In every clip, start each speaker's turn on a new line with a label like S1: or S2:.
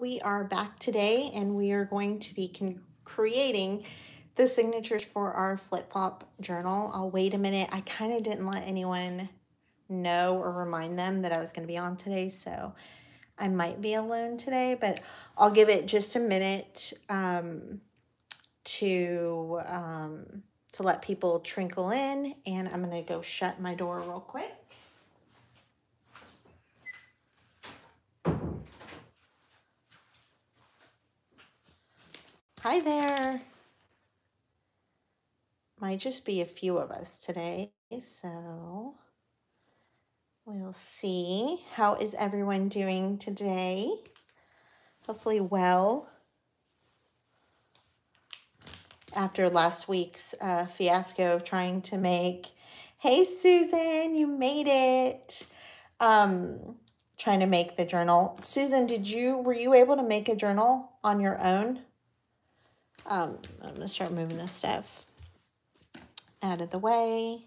S1: we are back today and we are going to be creating the signatures for our flip-flop journal. I'll wait a minute. I kind of didn't let anyone know or remind them that I was going to be on today, so I might be alone today, but I'll give it just a minute um, to, um, to let people trinkle in, and I'm going to go shut my door real quick. Hi there. Might just be a few of us today, so we'll see. How is everyone doing today? Hopefully well. After last week's uh, fiasco of trying to make, hey Susan, you made it. Um, trying to make the journal. Susan, did you, were you able to make a journal on your own? Um, I'm going to start moving this stuff out of the way.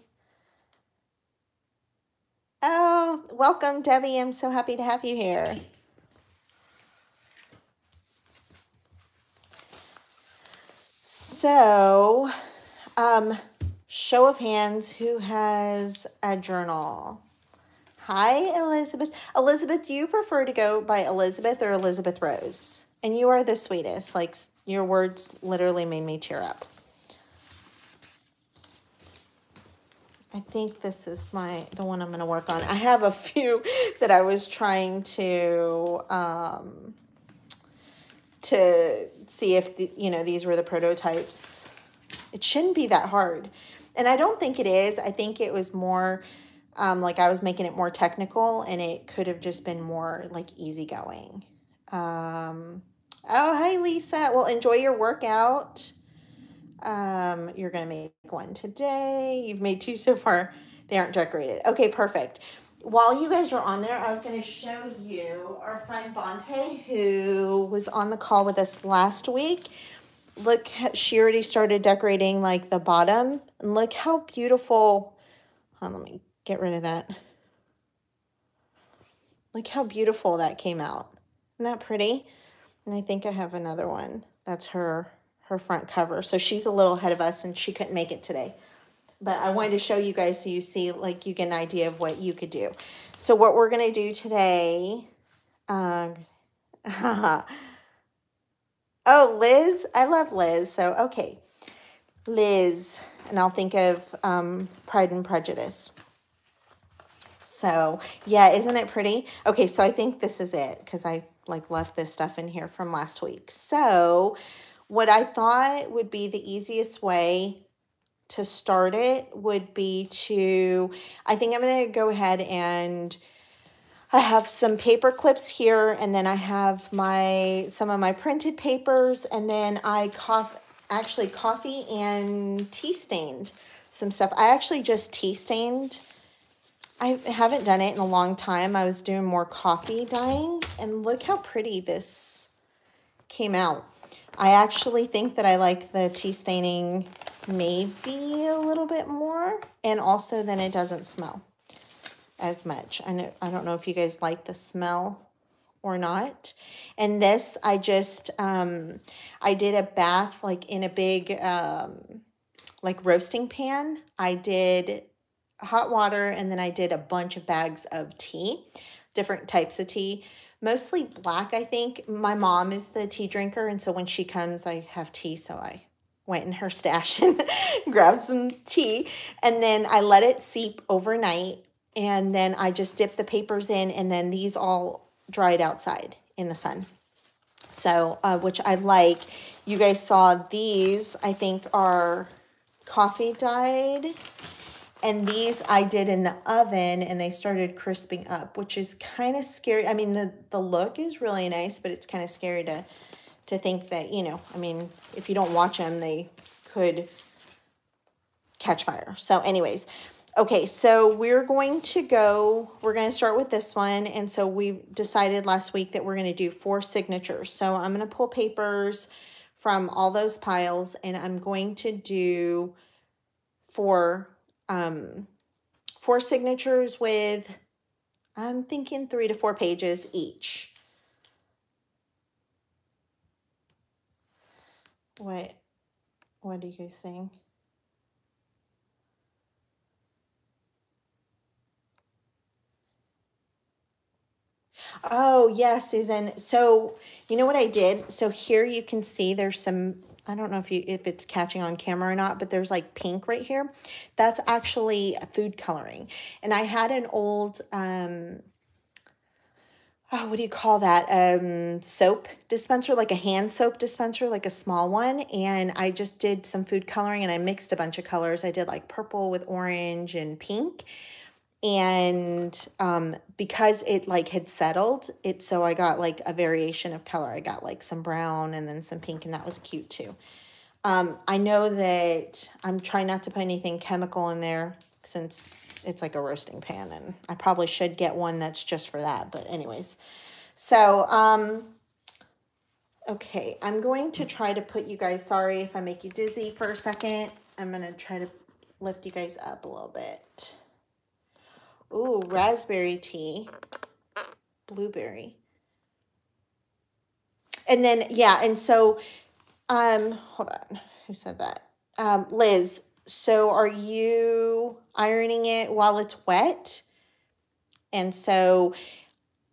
S1: Oh, welcome, Debbie. I'm so happy to have you here. So, um, show of hands, who has a journal? Hi, Elizabeth. Elizabeth, do you prefer to go by Elizabeth or Elizabeth Rose? And you are the sweetest. Like, your words literally made me tear up. I think this is my the one I'm going to work on. I have a few that I was trying to um, to see if the, you know these were the prototypes. It shouldn't be that hard, and I don't think it is. I think it was more um, like I was making it more technical, and it could have just been more like easygoing. Um, Oh, hi, Lisa. Well, enjoy your workout. Um, you're going to make one today. You've made two so far. They aren't decorated. Okay, perfect. While you guys are on there, I was going to show you our friend Bonte, who was on the call with us last week. Look, she already started decorating like the bottom. And look how beautiful. On, let me get rid of that. Look how beautiful that came out. Isn't that pretty? And I think I have another one. That's her her front cover. So she's a little ahead of us and she couldn't make it today. But I wanted to show you guys so you see, like, you get an idea of what you could do. So what we're going to do today... Um, oh, Liz. I love Liz. So, okay. Liz. And I'll think of um, Pride and Prejudice. So, yeah, isn't it pretty? Okay, so I think this is it because I like left this stuff in here from last week. So what I thought would be the easiest way to start it would be to, I think I'm going to go ahead and I have some paper clips here and then I have my, some of my printed papers and then I cough, actually coffee and tea stained some stuff. I actually just tea stained I haven't done it in a long time. I was doing more coffee dyeing, and look how pretty this came out. I actually think that I like the tea staining maybe a little bit more, and also then it doesn't smell as much. I, know, I don't know if you guys like the smell or not. And this, I just, um, I did a bath like in a big, um, like roasting pan. I did hot water, and then I did a bunch of bags of tea, different types of tea, mostly black, I think. My mom is the tea drinker, and so when she comes, I have tea, so I went in her stash and grabbed some tea, and then I let it seep overnight, and then I just dipped the papers in, and then these all dried outside in the sun. So, uh, which I like. You guys saw these, I think, are coffee dyed and these I did in the oven and they started crisping up, which is kind of scary. I mean, the, the look is really nice, but it's kind of scary to, to think that, you know, I mean, if you don't watch them, they could catch fire. So anyways, okay, so we're going to go, we're going to start with this one. And so we decided last week that we're going to do four signatures. So I'm going to pull papers from all those piles and I'm going to do four um, four signatures with, I'm thinking three to four pages each. What, what do you think? Oh, yes, Susan. So, you know what I did? So here you can see there's some I don't know if you if it's catching on camera or not, but there's like pink right here. That's actually food coloring. And I had an old um oh, what do you call that? Um soap dispenser, like a hand soap dispenser, like a small one, and I just did some food coloring and I mixed a bunch of colors. I did like purple with orange and pink and um, because it like had settled it so i got like a variation of color. I got like some brown and then some pink and that was cute too. Um, i know that i'm trying not to put anything chemical in there since it's like a roasting pan and i probably should get one that's just for that but anyways. So um okay i'm going to try to put you guys sorry if i make you dizzy for a second. I'm going to try to lift you guys up a little bit Ooh, raspberry tea. Blueberry. And then, yeah, and so, um, hold on. Who said that? Um, Liz, so are you ironing it while it's wet? And so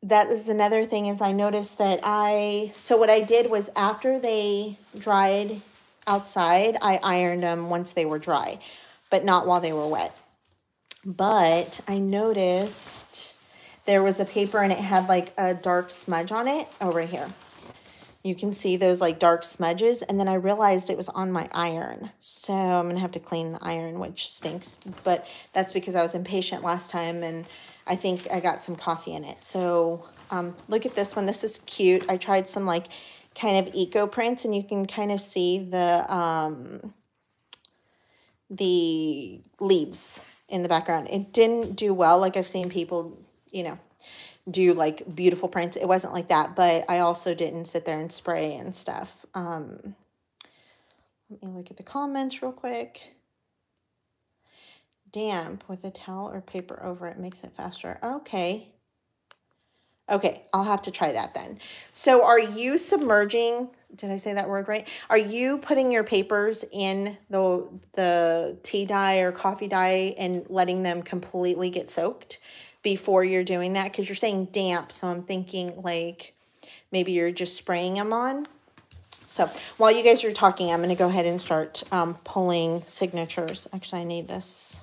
S1: that is another thing is I noticed that I, so what I did was after they dried outside, I ironed them once they were dry, but not while they were wet. But I noticed there was a paper and it had like a dark smudge on it over here. You can see those like dark smudges. And then I realized it was on my iron. So I'm going to have to clean the iron, which stinks. But that's because I was impatient last time and I think I got some coffee in it. So um, look at this one. This is cute. I tried some like kind of eco prints and you can kind of see the, um, the leaves in the background. It didn't do well. Like I've seen people, you know, do like beautiful prints. It wasn't like that, but I also didn't sit there and spray and stuff. Um, let me look at the comments real quick. Damp with a towel or paper over it makes it faster. Okay. Okay, I'll have to try that then. So are you submerging, did I say that word right? Are you putting your papers in the, the tea dye or coffee dye and letting them completely get soaked before you're doing that? Because you're saying damp, so I'm thinking like maybe you're just spraying them on. So while you guys are talking, I'm going to go ahead and start um, pulling signatures. Actually, I need this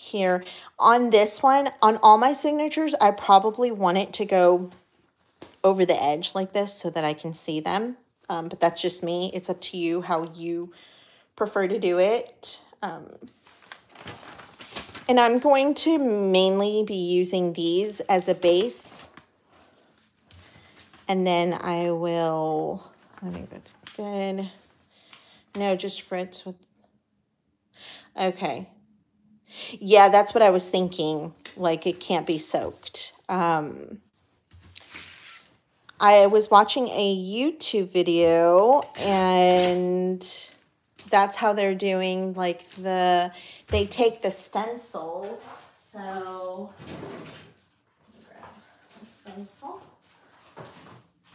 S1: here. On this one, on all my signatures, I probably want it to go over the edge like this so that I can see them. Um, but that's just me. It's up to you how you prefer to do it. Um, and I'm going to mainly be using these as a base. And then I will, I think that's good. No, just spritz with, okay. Yeah, that's what I was thinking. Like it can't be soaked. Um, I was watching a YouTube video and that's how they're doing like the, they take the stencils. So, grab stencil.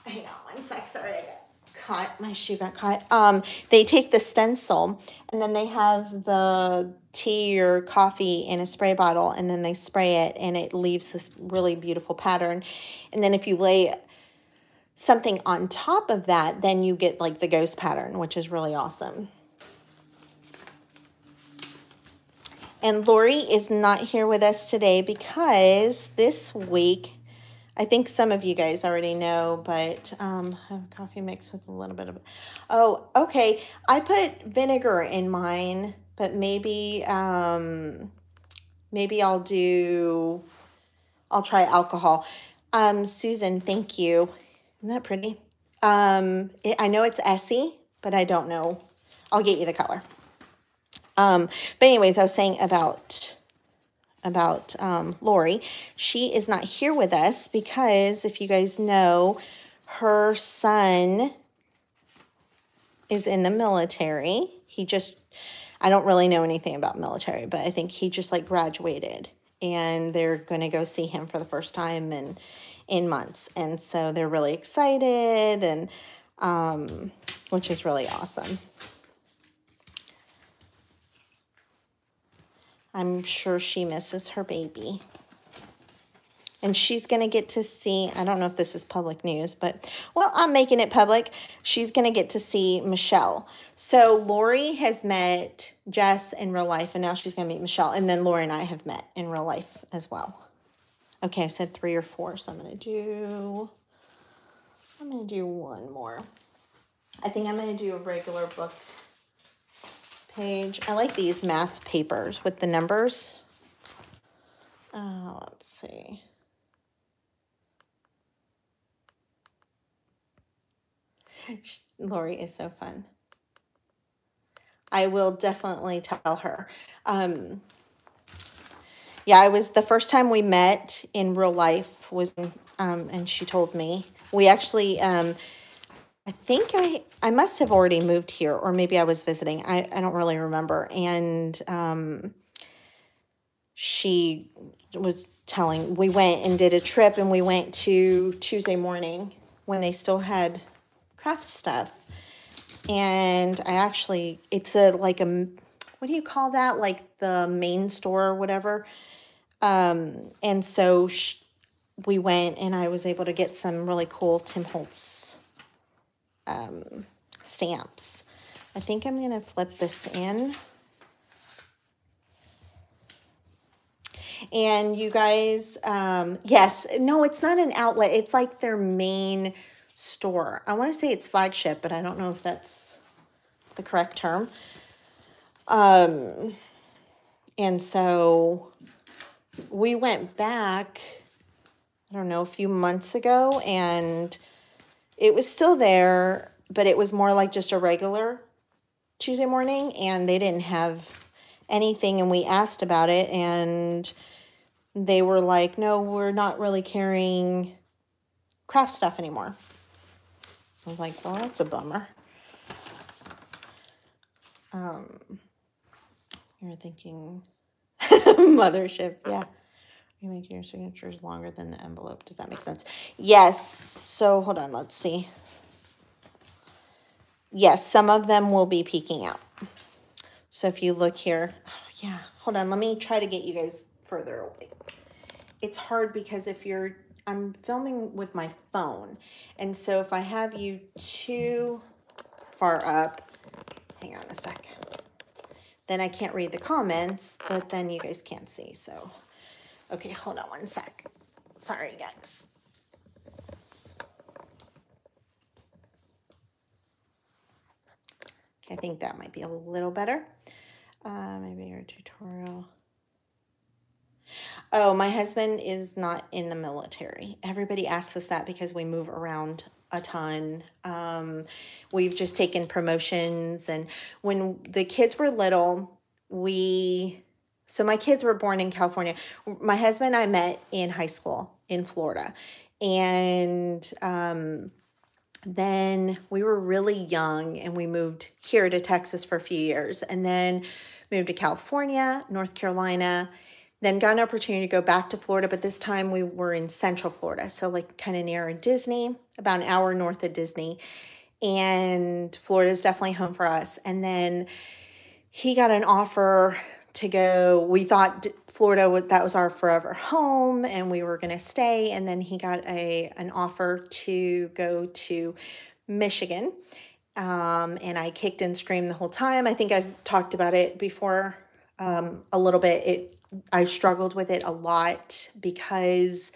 S1: Hang on one sec, sorry, I got caught, my shoe got caught. Um, they take the stencil and then they have the tea or coffee in a spray bottle and then they spray it and it leaves this really beautiful pattern. And then if you lay something on top of that, then you get like the ghost pattern, which is really awesome. And Lori is not here with us today because this week I think some of you guys already know, but um, coffee mix with a little bit of, oh, okay. I put vinegar in mine, but maybe, um, maybe I'll do, I'll try alcohol. Um, Susan, thank you. Isn't that pretty? Um, it, I know it's Essie, but I don't know. I'll get you the color. Um, but anyways, I was saying about about um, Lori. She is not here with us because, if you guys know, her son is in the military. He just, I don't really know anything about military, but I think he just like graduated and they're going to go see him for the first time in, in months. And so they're really excited and um, which is really awesome. I'm sure she misses her baby. And she's going to get to see, I don't know if this is public news, but, well, I'm making it public. She's going to get to see Michelle. So Lori has met Jess in real life, and now she's going to meet Michelle. And then Lori and I have met in real life as well. Okay, I said three or four, so I'm going to do, I'm going to do one more. I think I'm going to do a regular book page. I like these math papers with the numbers. Uh, let's see. Lori is so fun. I will definitely tell her. Um, yeah, I was the first time we met in real life was, um, and she told me we actually, um, I think I, I must have already moved here, or maybe I was visiting. I, I don't really remember. And um, she was telling, we went and did a trip, and we went to Tuesday morning when they still had craft stuff. And I actually, it's a like a, what do you call that? Like the main store or whatever. Um, and so we went and I was able to get some really cool Tim Holtz um, stamps. I think I'm going to flip this in. And you guys, um, yes, no, it's not an outlet. It's like their main store. I want to say it's flagship, but I don't know if that's the correct term. Um, and so we went back, I don't know, a few months ago, and it was still there, but it was more like just a regular Tuesday morning, and they didn't have anything. And we asked about it, and they were like, no, we're not really carrying craft stuff anymore. I was like, well, that's a bummer. Um, you're thinking mothership, yeah. You make your signatures longer than the envelope. Does that make sense? Yes. So hold on, let's see. Yes, some of them will be peeking out. So if you look here, oh, yeah, hold on. Let me try to get you guys further away. It's hard because if you're I'm filming with my phone. And so if I have you too far up, hang on a sec, then I can't read the comments, but then you guys can't see. So, okay, hold on one sec. Sorry, guys. I think that might be a little better. Uh, maybe your tutorial. Oh, my husband is not in the military. Everybody asks us that because we move around a ton. Um, we've just taken promotions. And when the kids were little, we, so my kids were born in California. My husband and I met in high school in Florida. And um, then we were really young and we moved here to Texas for a few years and then moved to California, North Carolina then got an opportunity to go back to Florida, but this time we were in Central Florida, so like kind of near Disney, about an hour north of Disney. And Florida is definitely home for us. And then he got an offer to go. We thought Florida that was our forever home, and we were going to stay. And then he got a an offer to go to Michigan. Um, and I kicked and screamed the whole time. I think I've talked about it before um, a little bit. It I struggled with it a lot because,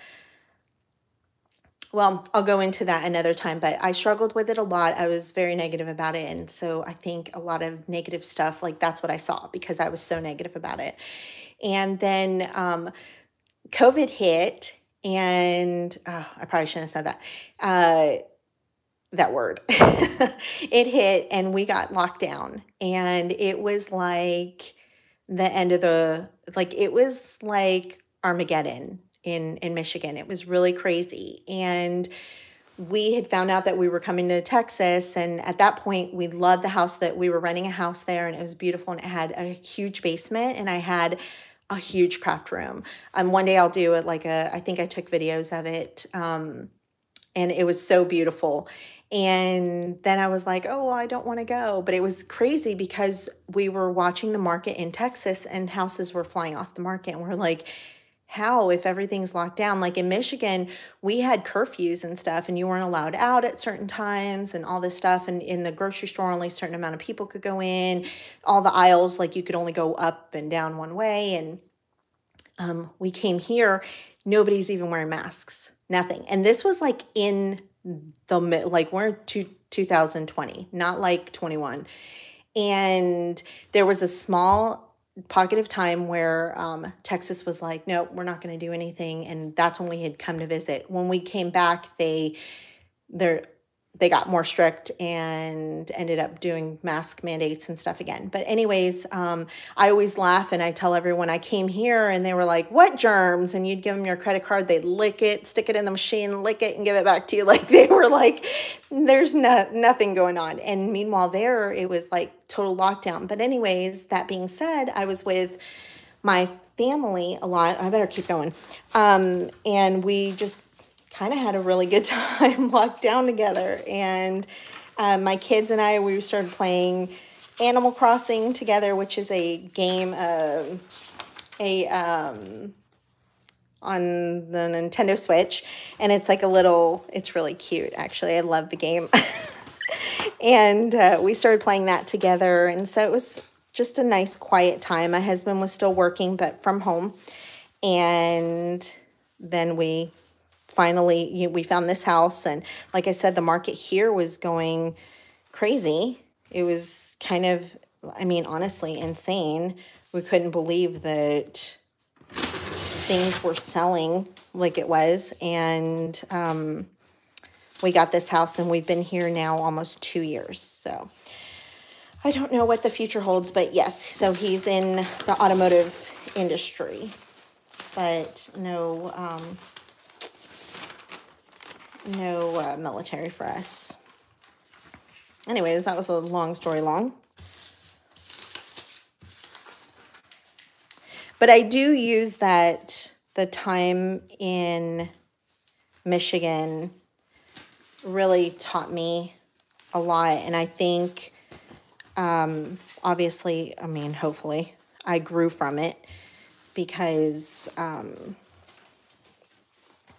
S1: well, I'll go into that another time, but I struggled with it a lot. I was very negative about it. And so I think a lot of negative stuff, like that's what I saw because I was so negative about it. And then um, COVID hit, and oh, I probably shouldn't have said that. Uh, that word. it hit, and we got locked down. And it was like, the end of the like it was like Armageddon in in Michigan. It was really crazy. And we had found out that we were coming to Texas and at that point we loved the house that we were renting a house there and it was beautiful and it had a huge basement and I had a huge craft room. Um one day I'll do it like a I think I took videos of it. Um and it was so beautiful And then I was like, oh, well, I don't want to go. But it was crazy because we were watching the market in Texas and houses were flying off the market. And we're like, how if everything's locked down? Like in Michigan, we had curfews and stuff, and you weren't allowed out at certain times and all this stuff. And in the grocery store, only a certain amount of people could go in. All the aisles, like you could only go up and down one way. And um, we came here, nobody's even wearing masks, nothing. And this was like in the mid like we're two, 2020, not like 21. And there was a small pocket of time where um, Texas was like, no, we're not going to do anything. And that's when we had come to visit. When we came back, they, they're, they got more strict and ended up doing mask mandates and stuff again. But anyways, um, I always laugh and I tell everyone I came here and they were like, "What germs?" And you'd give them your credit card, they'd lick it, stick it in the machine, lick it, and give it back to you. Like they were like, "There's no, nothing going on." And meanwhile, there it was like total lockdown. But anyways, that being said, I was with my family a lot. I better keep going. Um, and we just kind of had a really good time locked down together. And um, my kids and I, we started playing Animal Crossing together, which is a game of a um, on the Nintendo Switch, and it's like a little. It's really cute, actually. I love the game, and uh, we started playing that together, and so it was just a nice, quiet time. My husband was still working, but from home, and then we finally you know, we found this house and like i said the market here was going crazy. It was kind of i mean honestly insane. We couldn't believe that things were selling like it was and um, we got this house and we've been here now almost two years so i don't know what the future holds but yes so he's in the automotive industry. But no um, no uh, military for us. Anyways, that was a long story long. But I do use that the time in Michigan really taught me a lot. And I think, um, obviously, I mean, hopefully, I grew from it because um,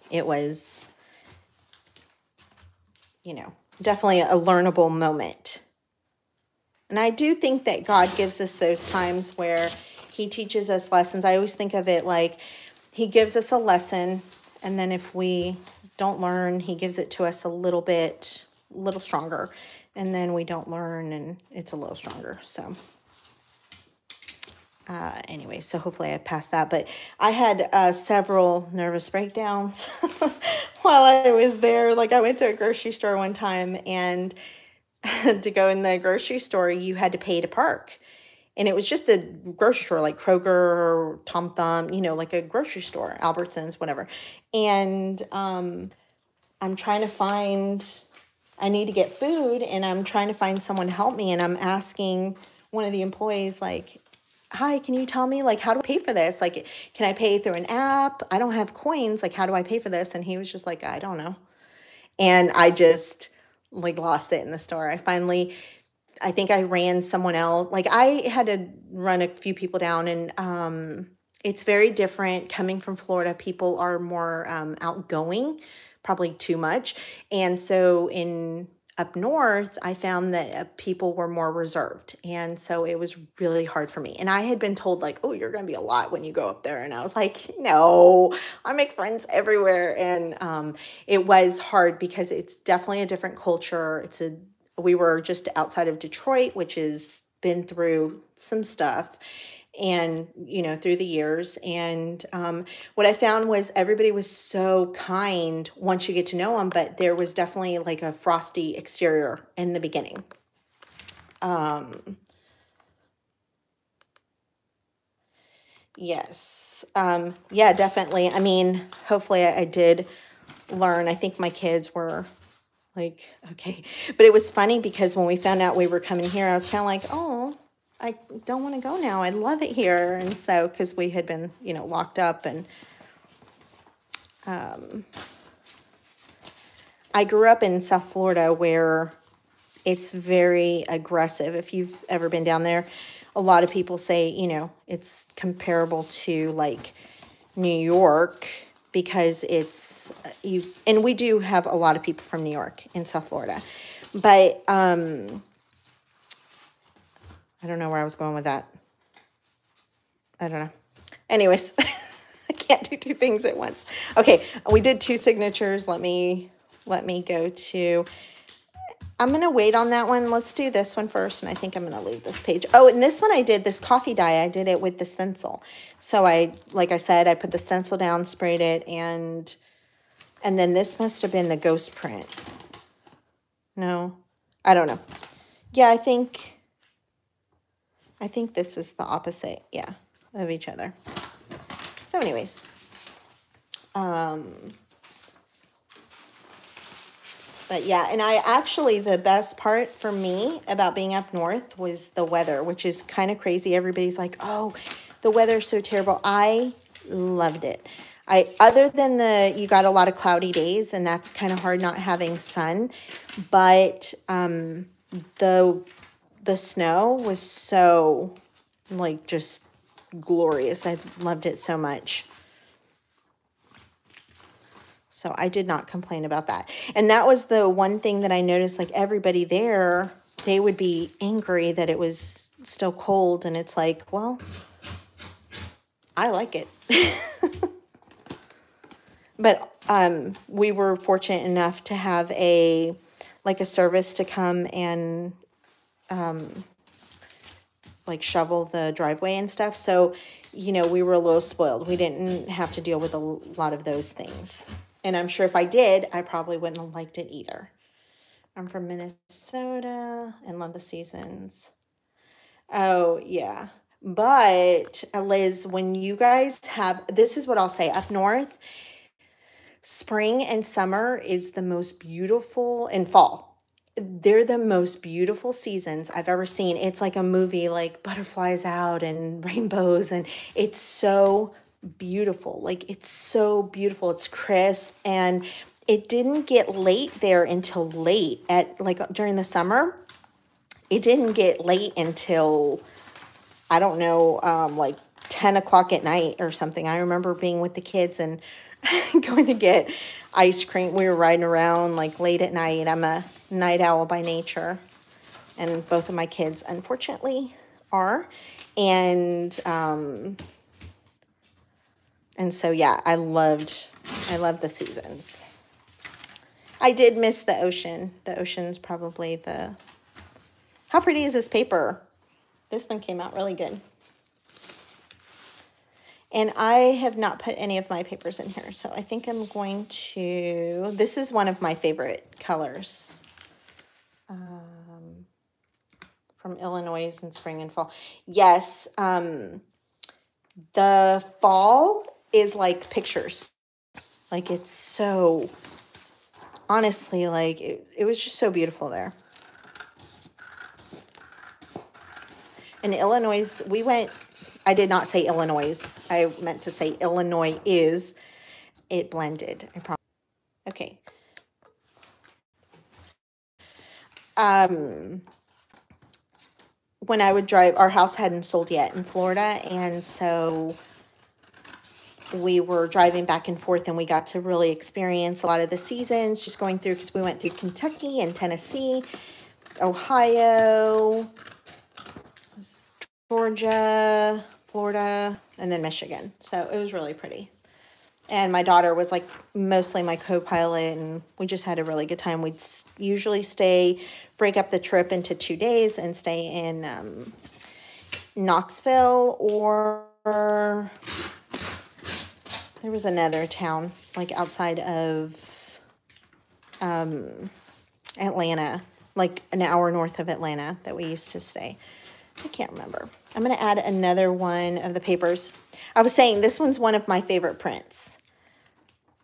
S1: it was you know, definitely a learnable moment. And I do think that God gives us those times where He teaches us lessons. I always think of it like He gives us a lesson, and then if we don't learn, He gives it to us a little bit, a little stronger. And then we don't learn, and it's a little stronger. So, uh, anyway, so hopefully I passed that. But I had uh, several nervous breakdowns while I was there. Like I went to a grocery store one time and to go in the grocery store, you had to pay to park. And it was just a grocery store like Kroger or Tom Thumb, you know, like a grocery store, Albertsons, whatever. And um, I'm trying to find, I need to get food and I'm trying to find someone to help me. And I'm asking one of the employees, like, hi, can you tell me like how do I pay for this? Like, can I pay through an app? I don't have coins. Like, how do I pay for this? And he was just like, I don't know. And I just like lost it in the store. I finally, I think I ran someone else. Like I had to run a few people down and um it's very different coming from Florida. People are more um, outgoing, probably too much. And so in up north, I found that uh, people were more reserved. And so it was really hard for me. And I had been told, like, oh, you're going to be a lot when you go up there. And I was like, no, I make friends everywhere. And um, it was hard because it's definitely a different culture. It's a, we were just outside of Detroit, which has been through some stuff and you know through the years and um, what i found was everybody was so kind once you get to know them but there was definitely like a frosty exterior in the beginning. Um, yes um, yeah definitely. I mean hopefully I, I did learn. I think my kids were like okay. But it was funny because when we found out we were coming here i was kind of like oh I don't want to go now. I love it here. And so, because we had been, you know, locked up and, um, I grew up in South Florida where it's very aggressive. If you've ever been down there, a lot of people say, you know, it's comparable to like New York because it's you and we do have a lot of people from New York in South Florida. But um I don't know where I was going with that. I don't know. Anyways, I can't do two things at once. Okay, we did two signatures. Let me let me go to I'm going to wait on that one. Let's do this one first, and I think I'm going to leave this page. Oh, and this one I did, this coffee dye, I did it with the stencil. So I, like I said, I put the stencil down, sprayed it, and and then this must have been the ghost print. No, I don't know. Yeah, I think, I think this is the opposite, yeah, of each other. So anyways, um, but yeah, and I actually, the best part for me about being up north was the weather, which is kind of crazy. Everybody's like, oh, the weather's so terrible. I loved it. I other than the you got a lot of cloudy days and that's kind of hard not having sun, but um the the snow was so like just glorious. I loved it so much. So I did not complain about that. And that was the one thing that I noticed like everybody there, they would be angry that it was still cold. And it's like, well, I like it. but um, we were fortunate enough to have a like a service to come and um, like shovel the driveway and stuff. So, you know, we were a little spoiled. We didn't have to deal with a lot of those things. And I'm sure if I did, I probably wouldn't have liked it either. I'm from Minnesota and love the seasons. Oh, yeah. But Liz, when you guys have, this is what I'll say up north, spring and summer is the most beautiful, and fall. They're the most beautiful seasons I've ever seen. It's like a movie, like butterflies out and rainbows, and it's so beautiful. Like it's so beautiful. It's crisp and it didn't get late there until late at like during the summer. It didn't get late until I don't know, um, like 10 o'clock at night or something. I remember being with the kids and going to get ice cream. We were riding around like late at night. I'm a night owl by nature. And both of my kids, unfortunately, are. And um, and so, yeah, I loved, I loved the seasons. I did miss the ocean. The ocean's probably the, how pretty is this paper? This one came out really good. And I have not put any of my papers in here. So I think I'm going to, this is one of my favorite colors. Um, from Illinois in spring and fall. Yes, um, the fall is like pictures. Like it's so honestly like it, it was just so beautiful there. In Illinois, we went I did not say Illinois. I meant to say Illinois is it blended. I promise. Okay. Um when I would drive, our house hadn't sold yet in Florida, and so we were driving back and forth and we got to really experience a lot of the seasons just going through because we went through Kentucky and Tennessee, Ohio, Georgia, Florida, and then Michigan. So it was really pretty. And my daughter was like mostly my co pilot, and we just had a really good time. We'd usually stay, break up the trip into two days and stay in um, Knoxville or there was another town like outside of um, Atlanta, like an hour north of Atlanta that we used to stay. I can't remember. I'm going to add another one of the papers. I was saying this one's one of my favorite prints.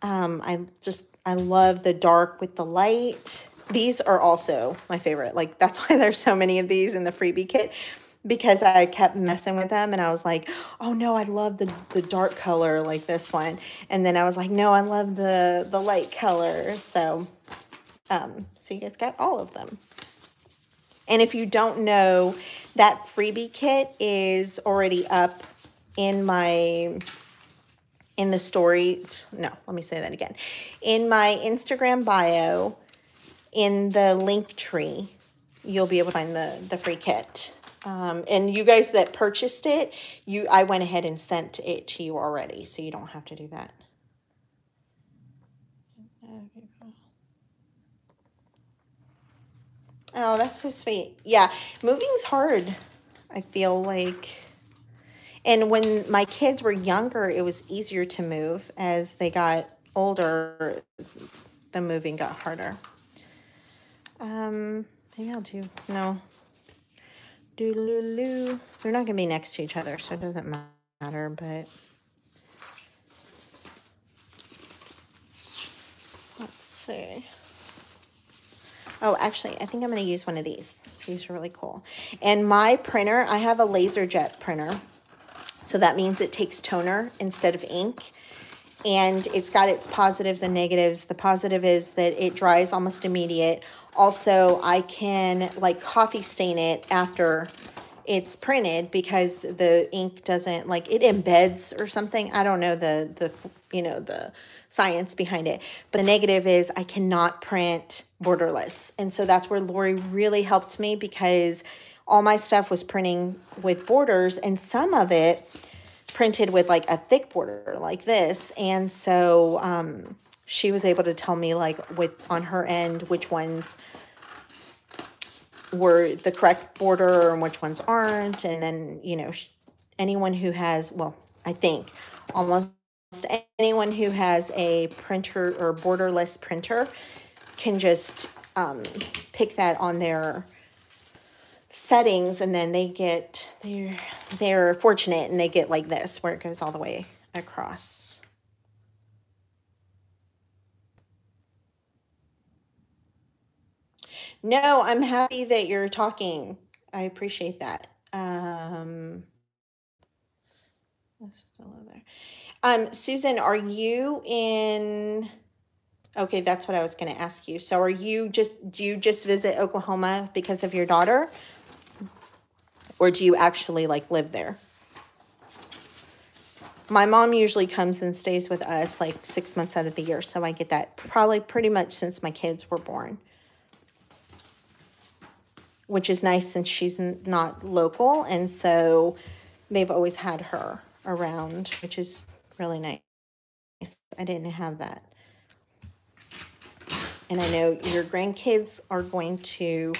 S1: Um, I just, I love the dark with the light. These are also my favorite. Like, that's why there's so many of these in the freebie kit because I kept messing with them and I was like, oh no, I love the, the dark color like this one. And then I was like, no, I love the, the light color. So Um, so you guys got all of them. And if you don't know, that freebie kit is already up in my in the story. No, let me say that again. In my Instagram bio, in the Linktree, you'll be able to find the the free kit. Um, and you guys that purchased it, you I went ahead and sent it to you already, so you don't have to do that. Oh, that's so sweet. Yeah, moving's hard. I feel like. And when my kids were younger, it was easier to move. As they got older, the moving got harder. Um, maybe I'll do, no. Doodaloo. They're not going to be next to each other, so it doesn't matter, but. Let's see. Oh, actually, I think I'm going to use one of these. These are really cool. And my printer, I have a LaserJet printer. So that means it takes toner instead of ink. And it's got its positives and negatives. The positive is that it dries almost immediate. Also, I can like coffee stain it after it's printed because the ink doesn't like it embeds or something. I don't know the the you know the science behind it. But a negative is I cannot print borderless. And so that's where Lori really helped me because all my stuff was printing with borders and some of it printed with like a thick border like this. And so um, she was able to tell me like with on her end which ones were the correct border and which ones aren't. And then, you know, anyone who has, well, I think almost anyone who has a printer or borderless printer can just um, pick that on their settings and then they get they're they're fortunate and they get like this where it goes all the way across no i'm happy that you're talking i appreciate that um still there um, Susan, are you in? Okay, that's what I was going to ask you. So, are you just do you just visit Oklahoma because of your daughter, or do you actually like live there? My mom usually comes and stays with us like six months out of the year, so I get that probably pretty much since my kids were born. Which is nice since she's not local, and so they've always had her around, which is really nice. I didn't have that. And I know your grandkids are going to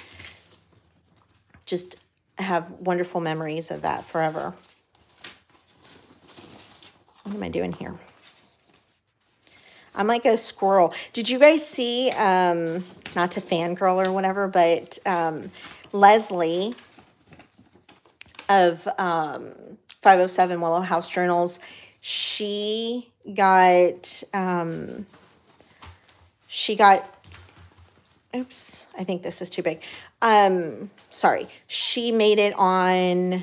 S1: just have wonderful memories of that forever. What am I doing here? I'm like a squirrel. Did you guys see, um, not to fangirl or whatever, but um, Leslie of um, 507 Willow House Journals she got um she got oops i think this is too big. Um sorry. She made it on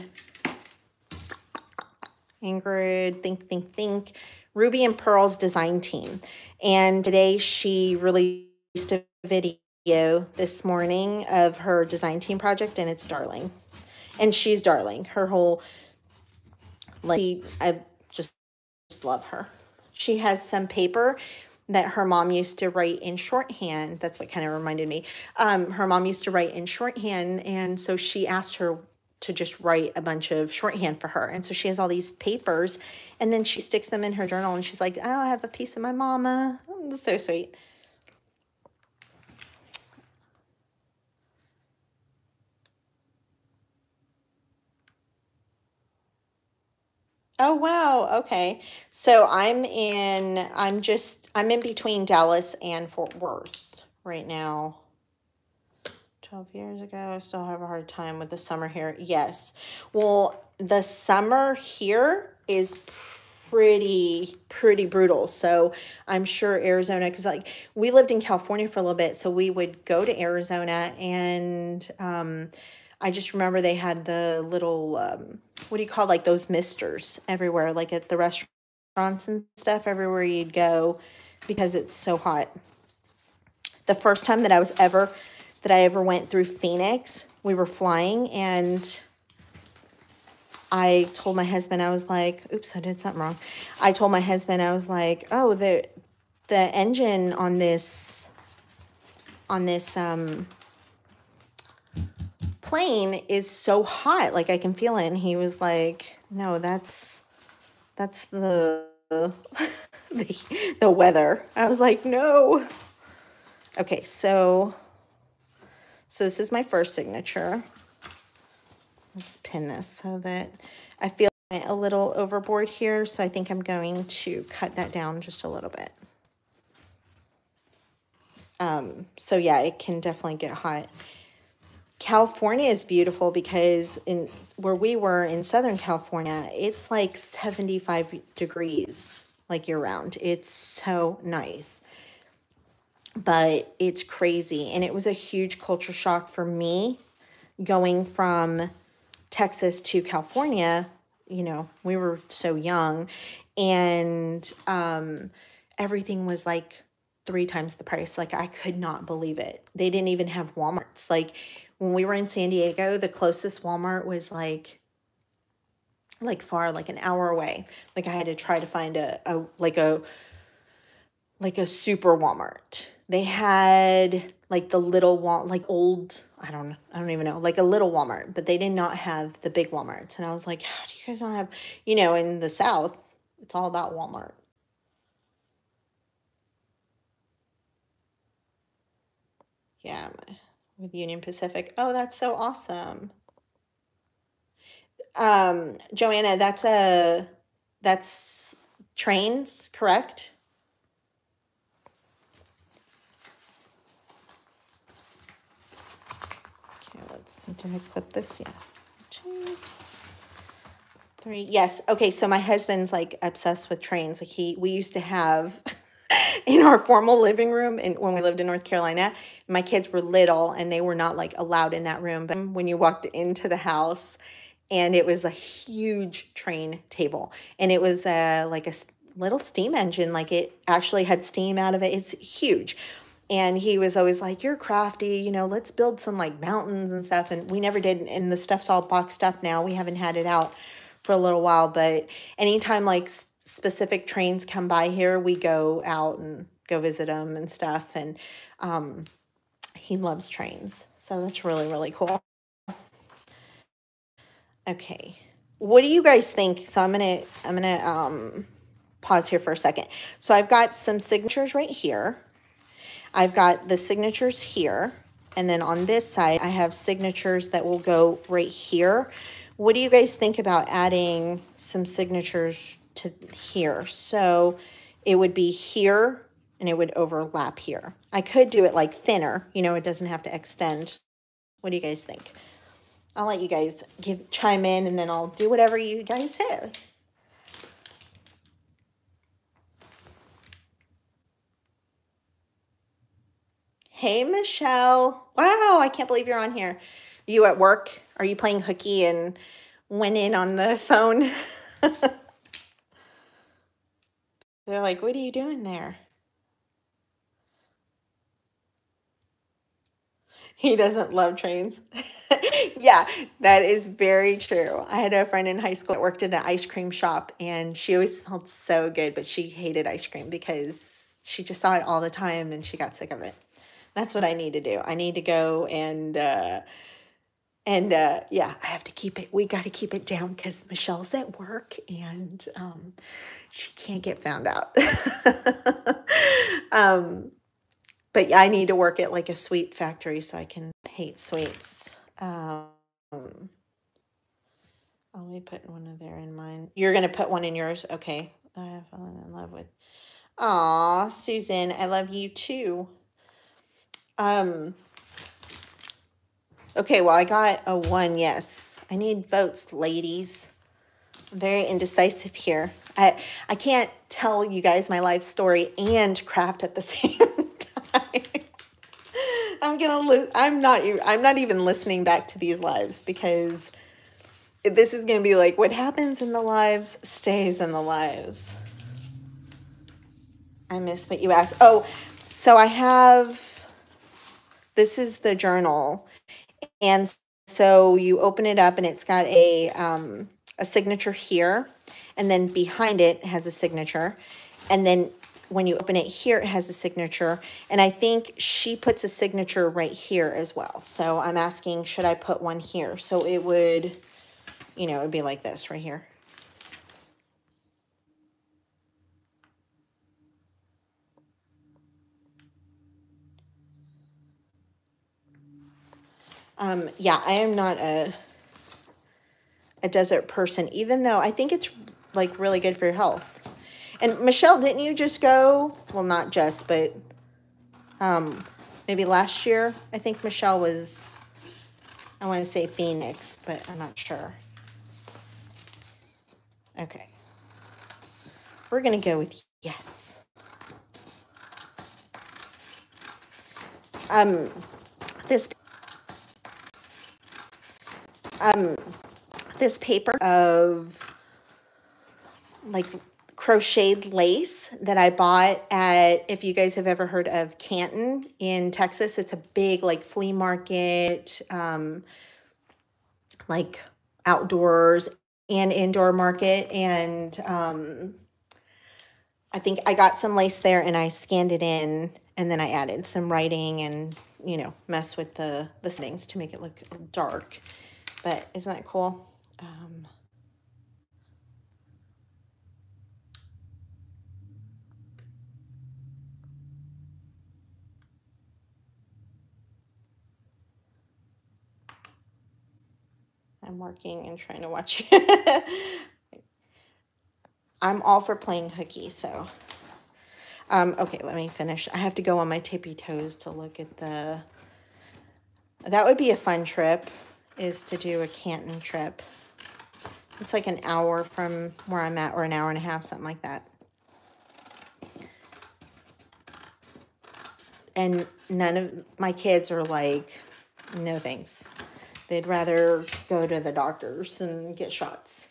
S1: ingrid think think think ruby and pearl's design team. And today she released a video this morning of her design team project and it's darling. And she's darling. Her whole like i just just love her. She has some paper that her mom used to write in shorthand. That's what kind of reminded me. Um, her mom used to write in shorthand, and so she asked her to just write a bunch of shorthand for her. And so she has all these papers, and then she sticks them in her journal, and she's like, "Oh, I have a piece of my mama." so sweet. Oh, wow. Okay. So I'm in, I'm just, I'm in between Dallas and Fort Worth right now. 12 years ago, I still have a hard time with the summer here. Yes. Well, the summer here is pretty, pretty brutal. So I'm sure Arizona, because like we lived in California for a little bit, so we would go to Arizona and, um, I just remember they had the little um, what do you call like those misters everywhere, like at the restaurants and stuff everywhere you'd go because it's so hot. the first time that I was ever that I ever went through Phoenix, we were flying and I told my husband I was like, oops, I did something wrong. I told my husband I was like, "Oh, the the engine on this on this um plane is so hot like i can feel it. And he was like no that's that's the the, the weather. I was like no. Okay so so this is my first signature. Let's pin this so that i feel a little overboard here. So i think i'm going to cut that down just a little bit. Um, so yeah, it can definitely get hot. California is beautiful because in where we were in Southern California, it's like 75 degrees like year round. It's so nice. But it's crazy. And it was a huge culture shock for me going from Texas to California. You know, we were so young and um, everything was like three times the price. Like I could not believe it. They didn't even have Walmarts. Like when we were in San Diego, the closest Walmart was like like far like an hour away. Like I had to try to find a, a like a like a super Walmart. They had like the little Wal like old I don't I don't even know like a little Walmart, but they did not have the big Walmarts. And I was like, how do you guys not have you know in the South? It's all about Walmart. Yeah, with Union Pacific. Oh, that's so awesome. Um, Joanna, that's a that's trains, correct? Okay, let's see. did I clip this? Yeah. Two, three. Yes. Okay, so my husband's like obsessed with trains. Like he we used to have in our formal living room and when we lived in North Carolina. My kids were little and they were not like allowed in that room. But when you walked into the house and it was a huge train table and it was uh, like a little steam engine, like it actually had steam out of it. It's huge. And he was always like, You're crafty, you know, let's build some like mountains and stuff. And we never did. And the stuff's all boxed up now. We haven't had it out for a little while. But anytime like specific trains come by here, we go out and go visit them and stuff. And um, he loves trains. So that's really, really cool. Okay. What do you guys think? So I'm going to, I'm going to um, pause here for a second. So I've got some signatures right here. I've got the signatures here. And then on this side, I have signatures that will go right here. What do you guys think about adding some signatures to here. So it would be here and it would overlap here. I could do it like thinner, you know, it doesn't have to extend. What do you guys think? I'll let you guys give chime in and then I'll do whatever you guys say. Hey, Michelle. Wow, I can't believe you're on here. Are you at work? Are you playing hooky and went in on the phone? They're like, what are you doing there? He doesn't love trains. yeah, that is very true. I had a friend in high school that worked at an ice cream shop and she always smelled so good, but she hated ice cream because she just saw it all the time and she got sick of it. That's what I need to do. I need to go and uh, and uh, yeah, I have to keep it. We got to keep it down because Michelle's at work and um, she can't get found out. um, but I need to work at like a sweet factory so I can hate sweets. Um, I'll be putting one of there in mine. You're gonna put one in yours, okay? I've fallen in love with. Aw, Susan, I love you too. Um. Okay, well, I got a one yes. I need votes, ladies. I'm very indecisive here. I I can't tell you guys my life story and craft at the same time. I'm gonna I'm not I'm not even listening back to these lives because this is gonna be like what happens in the lives stays in the lives. I miss what you asked. Oh, so I have This is the journal. And so you open it up and it's got a um, a signature here and then behind it has a signature. And then when you open it here, it has a signature. And I think she puts a signature right here as well. So I'm asking, should I put one here? So it would, you know, it would be like this right here. Um, yeah, I am not a a desert person, even though I think it's like really good for your health. And Michelle, didn't you just go? Well, not just, but um, maybe last year. I think Michelle was. I want to say Phoenix, but I'm not sure. Okay. We're gonna go with yes. Um, this um, this paper of like crocheted lace that I bought at, if you guys have ever heard of Canton in Texas, it's a big like flea market, um, like outdoors and indoor market. And um, I think I got some lace there and I scanned it in and then I added some writing and, you know, mess with the, the settings to make it look dark. But isn't that cool? Um, I'm working and trying to watch. You. I'm all for playing hooky, so. Um, okay, let me finish. I have to go on my tippy toes to look at the... That would be a fun trip is to do a Canton trip. It's like an hour from where I'm at, or an hour and a half, something like that. And none of my kids are like, no thanks. They'd rather go to the doctors and get shots.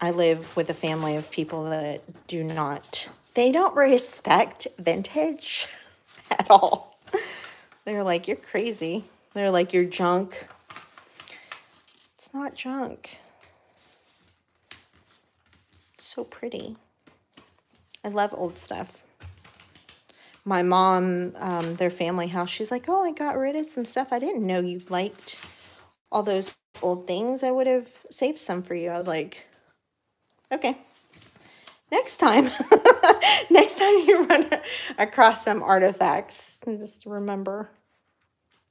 S1: I live with a family of people that do not, they don't respect vintage at all. They're like, you're crazy. They're like, your junk. It's not junk. It's so pretty. I love old stuff. My mom, um, their family house, she's like, oh, I got rid of some stuff. I didn't know you liked all those old things. I would have saved some for you. I was like, okay. Next time, next time you run across some artifacts, just remember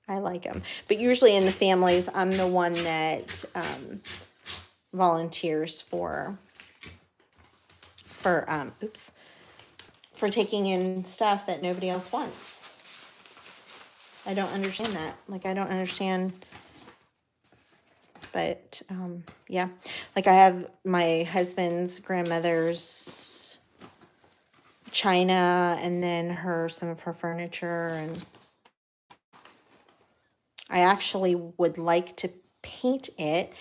S1: I like them. But usually in the families, I'm the one that um, volunteers for, for, um, oops, for taking in stuff that nobody else wants. I don't understand that. Like, I don't understand. But, um, yeah. Like, I have my husband's grandmother's china and then her, some of her furniture and I actually would like to paint it,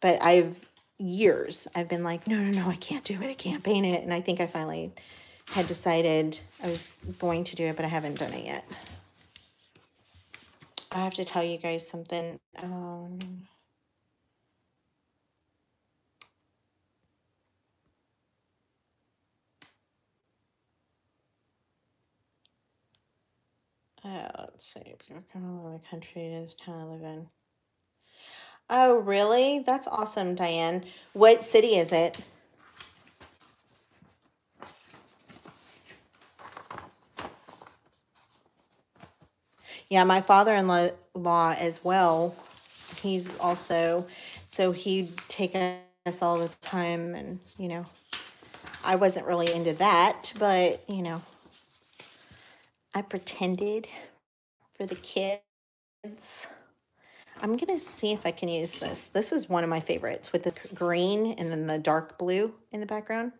S1: but I've years I've been like, no, no, no, I can't do it. I can't paint it. And I think I finally had decided I was going to do it, but I haven't done it yet. I have to tell you guys something. Um, Uh, let's see. People come all the country it is town I live in. Oh, really? That's awesome, Diane. What city is it? Yeah, my father-in-law as well. He's also, so he'd take us all the time and, you know, I wasn't really into that, but, you know, I pretended for the kids. I'm going to see if I can use this. This is one of my favorites with the green and then the dark blue in the background.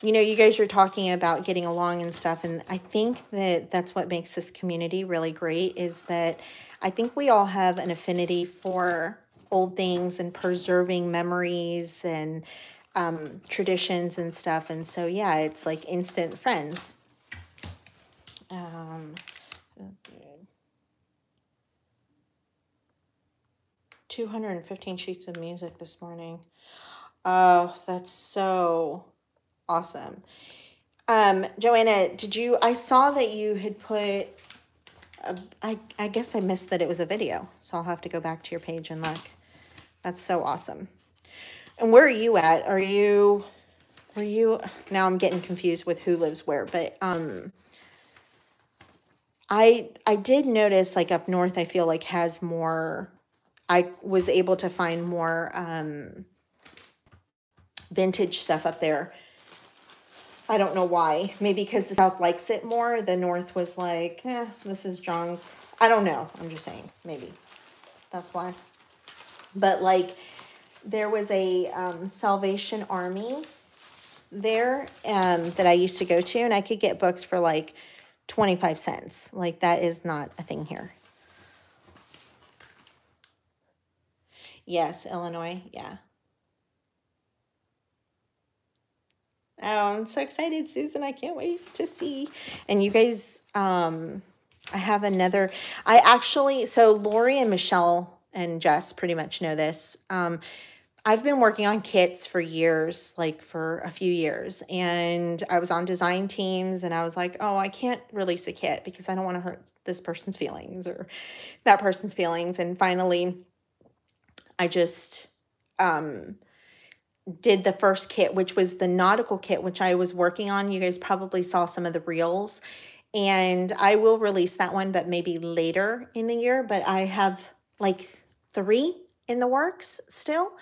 S1: You know, you guys are talking about getting along and stuff, and I think that that's what makes this community really great is that I think we all have an affinity for old things and preserving memories and um, traditions and stuff. And so, yeah, it's like instant friends. Um, 215 sheets of music this morning. Oh, that's so awesome. Um, Joanna, did you, I saw that you had put, a, I, I guess I missed that it was a video, so I'll have to go back to your page and look. That's so awesome. And where are you at? Are you, are you, now I'm getting confused with who lives where, but, um, I, I did notice like up north, I feel like has more, I was able to find more, um, vintage stuff up there. I don't know why. Maybe because the South likes it more. The North was like, eh, this is junk. I don't know. I'm just saying. Maybe. That's why. But like, there was a um, Salvation Army there um, that I used to go to, and I could get books for like 25 cents. Like, that is not a thing here. Yes, Illinois. Yeah. Oh, I'm so excited, Susan. I can't wait to see. And you guys, um, I have another. I actually, so Lori and Michelle and Jess pretty much know this. Um, I've been working on kits for years, like for a few years, and I was on design teams and I was like, oh, I can't release a kit because I don't want to hurt this person's feelings or that person's feelings. And finally, I just um, did the first kit, which was the nautical kit, which I was working on. You guys probably saw some of the reels, and I will release that one, but maybe later in the year. But I have like three in the works still.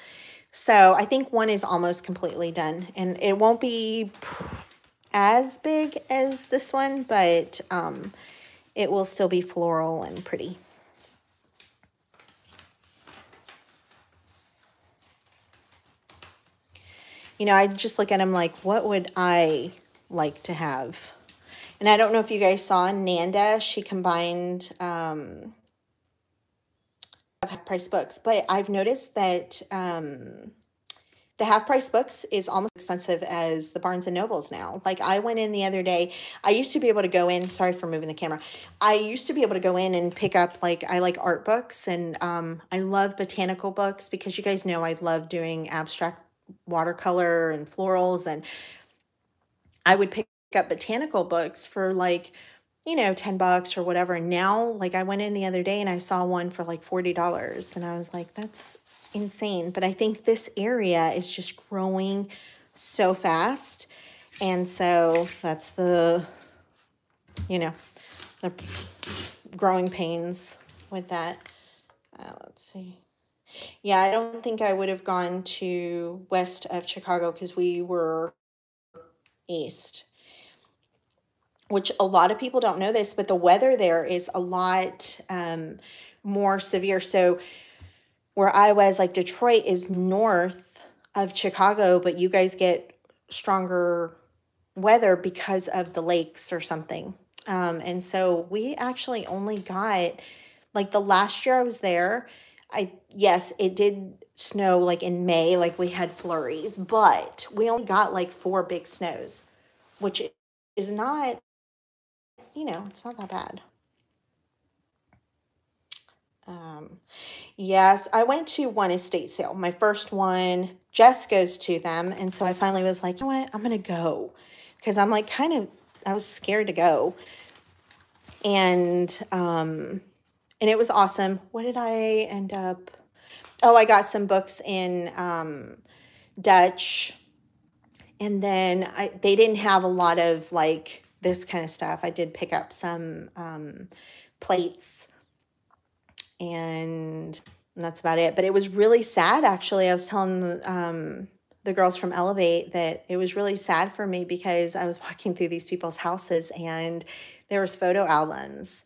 S1: So I think one is almost completely done, and it won't be as big as this one, but um, it will still be floral and pretty. you know, I just look at them like, what would I like to have? And I don't know if you guys saw Nanda, she combined um, half price books, but I've noticed that um, the half price books is almost expensive as the Barnes and Nobles now. Like I went in the other day, I used to be able to go in, sorry for moving the camera. I used to be able to go in and pick up like, I like art books and um, I love botanical books because you guys know I love doing abstract watercolor and florals and I would pick up botanical books for like you know 10 bucks or whatever. And now like I went in the other day and I saw one for like $40 and I was like that's insane. But I think this area is just growing so fast. And so that's the you know the growing pains with that. Uh, let's see. Yeah, I don't think I would have gone to west of Chicago because we were east. Which a lot of people don't know this, but the weather there is a lot um, more severe. So where I was, like Detroit is north of Chicago, but you guys get stronger weather because of the lakes or something. Um, and so we actually only got like the last year I was there, I yes, it did snow like in May, like we had flurries, but we only got like four big snows, which is not, you know, it's not that bad. Um, yes, I went to one estate sale. My first one, Jess goes to them. And so I finally was like, you know what? I'm going to go because I'm like kind of, I was scared to go. And, um, and it was awesome. What did I end up? Oh, I got some books in um, Dutch, and then I they didn't have a lot of like this kind of stuff. I did pick up some um, plates, and that's about it. But it was really sad, actually. I was telling um, the girls from Elevate that it was really sad for me because I was walking through these people's houses and there was photo albums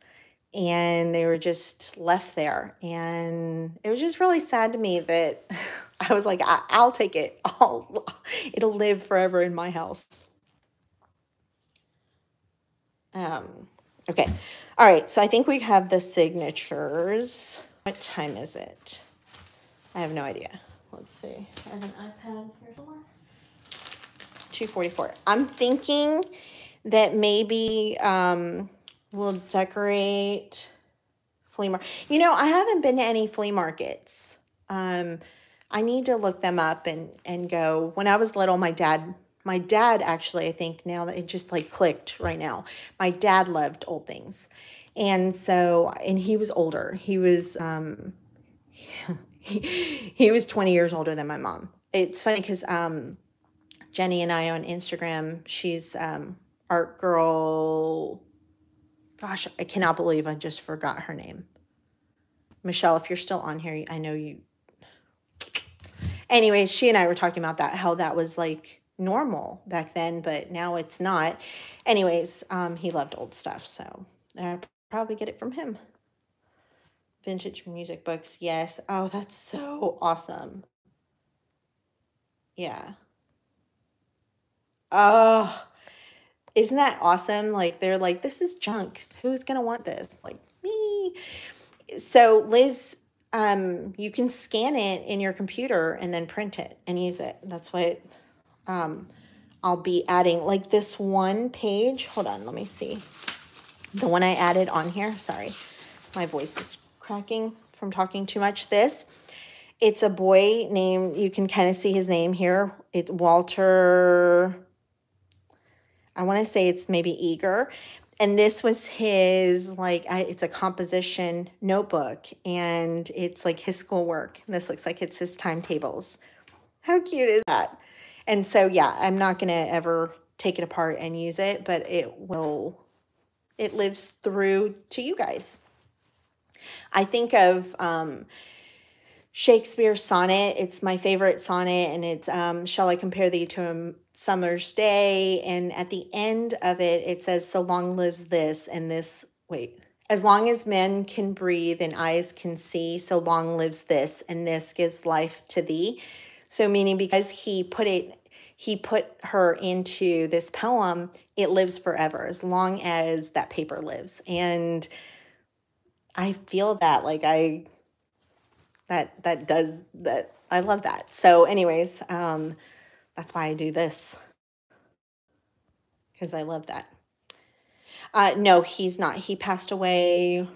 S1: and they were just left there. And it was just really sad to me that I was like, I- will take it. I'll, it'll live forever in my house. Um, okay. All right. So I think we have the signatures. What time is it? I have no idea. Let's see. I have an iPad here somewhere. 244. I'm thinking that maybe um, we'll decorate flea market. You know, I haven't been to any flea markets. Um, I need to look them up and and go. When I was little, my dad, my dad actually, I think now that it just like clicked right now. My dad loved old things, and so and he was older. He was um, he, he was twenty years older than my mom. It's funny because um, Jenny and I on Instagram, she's um, art girl. Gosh, I cannot believe I just forgot her name. Michelle, if you're still on here, I know you. anyway she and I were talking about that, how that was like normal back then, but now it's not. Anyways, um, he loved old stuff, so I probably get it from him. Vintage music books, yes. Oh, that's so awesome. Yeah. Oh, isn't that awesome? Like they're like, this is junk. Who's gonna want this? Like me. So Liz, um, you can scan it in your computer and then print it and use it. That's what um, I'll be adding. Like this one page. Hold on, let me see. The one I added on here. Sorry, my voice is cracking from talking too much. This. It's a boy named, you can kind of see his name here. It's Walter I want to say it's maybe Eager. And this was his, like, I, it's a composition notebook and it's like his schoolwork. This looks like it's his timetables. How cute is that? And so, yeah, I'm not going to ever take it apart and use it, but it will, it lives through to you guys. I think of, um, Shakespeare's sonnet. It's my favorite sonnet, and it's um, Shall I Compare Thee to a Summer's Day? And at the end of it, it says, So long lives this, and this, wait, as long as men can breathe and eyes can see, so long lives this, and this gives life to thee. So, meaning because he put it, he put her into this poem, it lives forever as long as that paper lives. And I feel that, like, I, that that does that I love that. So anyways, um that's why I do this. Cuz I love that. Uh no, he's not. He passed away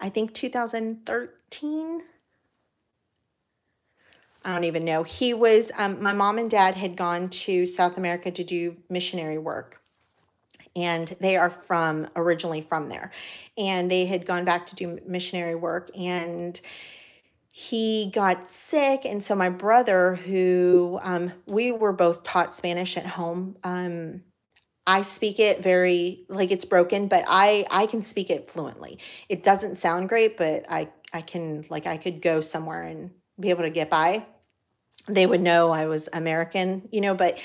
S1: I think 2013. I don't even know. He was, um, my mom and dad had gone to South America to do missionary work. And they are from originally from there. And they had gone back to do missionary work and he got sick. And so my brother who um, we were both taught spanish at home um, i speak it very like it's broken but i i can speak it fluently. It doesn't sound great but i i can like i could go somewhere and be able to get by they would know i was american you know but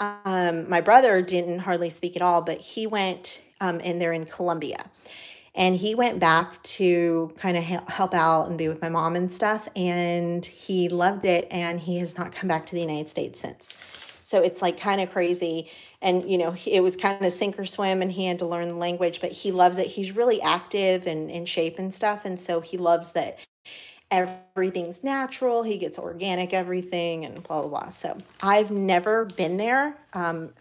S1: um, my brother didn't hardly speak at all, but he went, um, and they're in Colombia. And he went back to kind of help out and be with my mom and stuff. And he loved it. And he has not come back to the United States since. So it's like kind of crazy. And, you know, it was kind of sink or swim and he had to learn the language, but he loves it. He's really active and in shape and stuff. And so he loves that everything's natural. He gets organic everything and blah, blah, blah. So I've never been there. Um,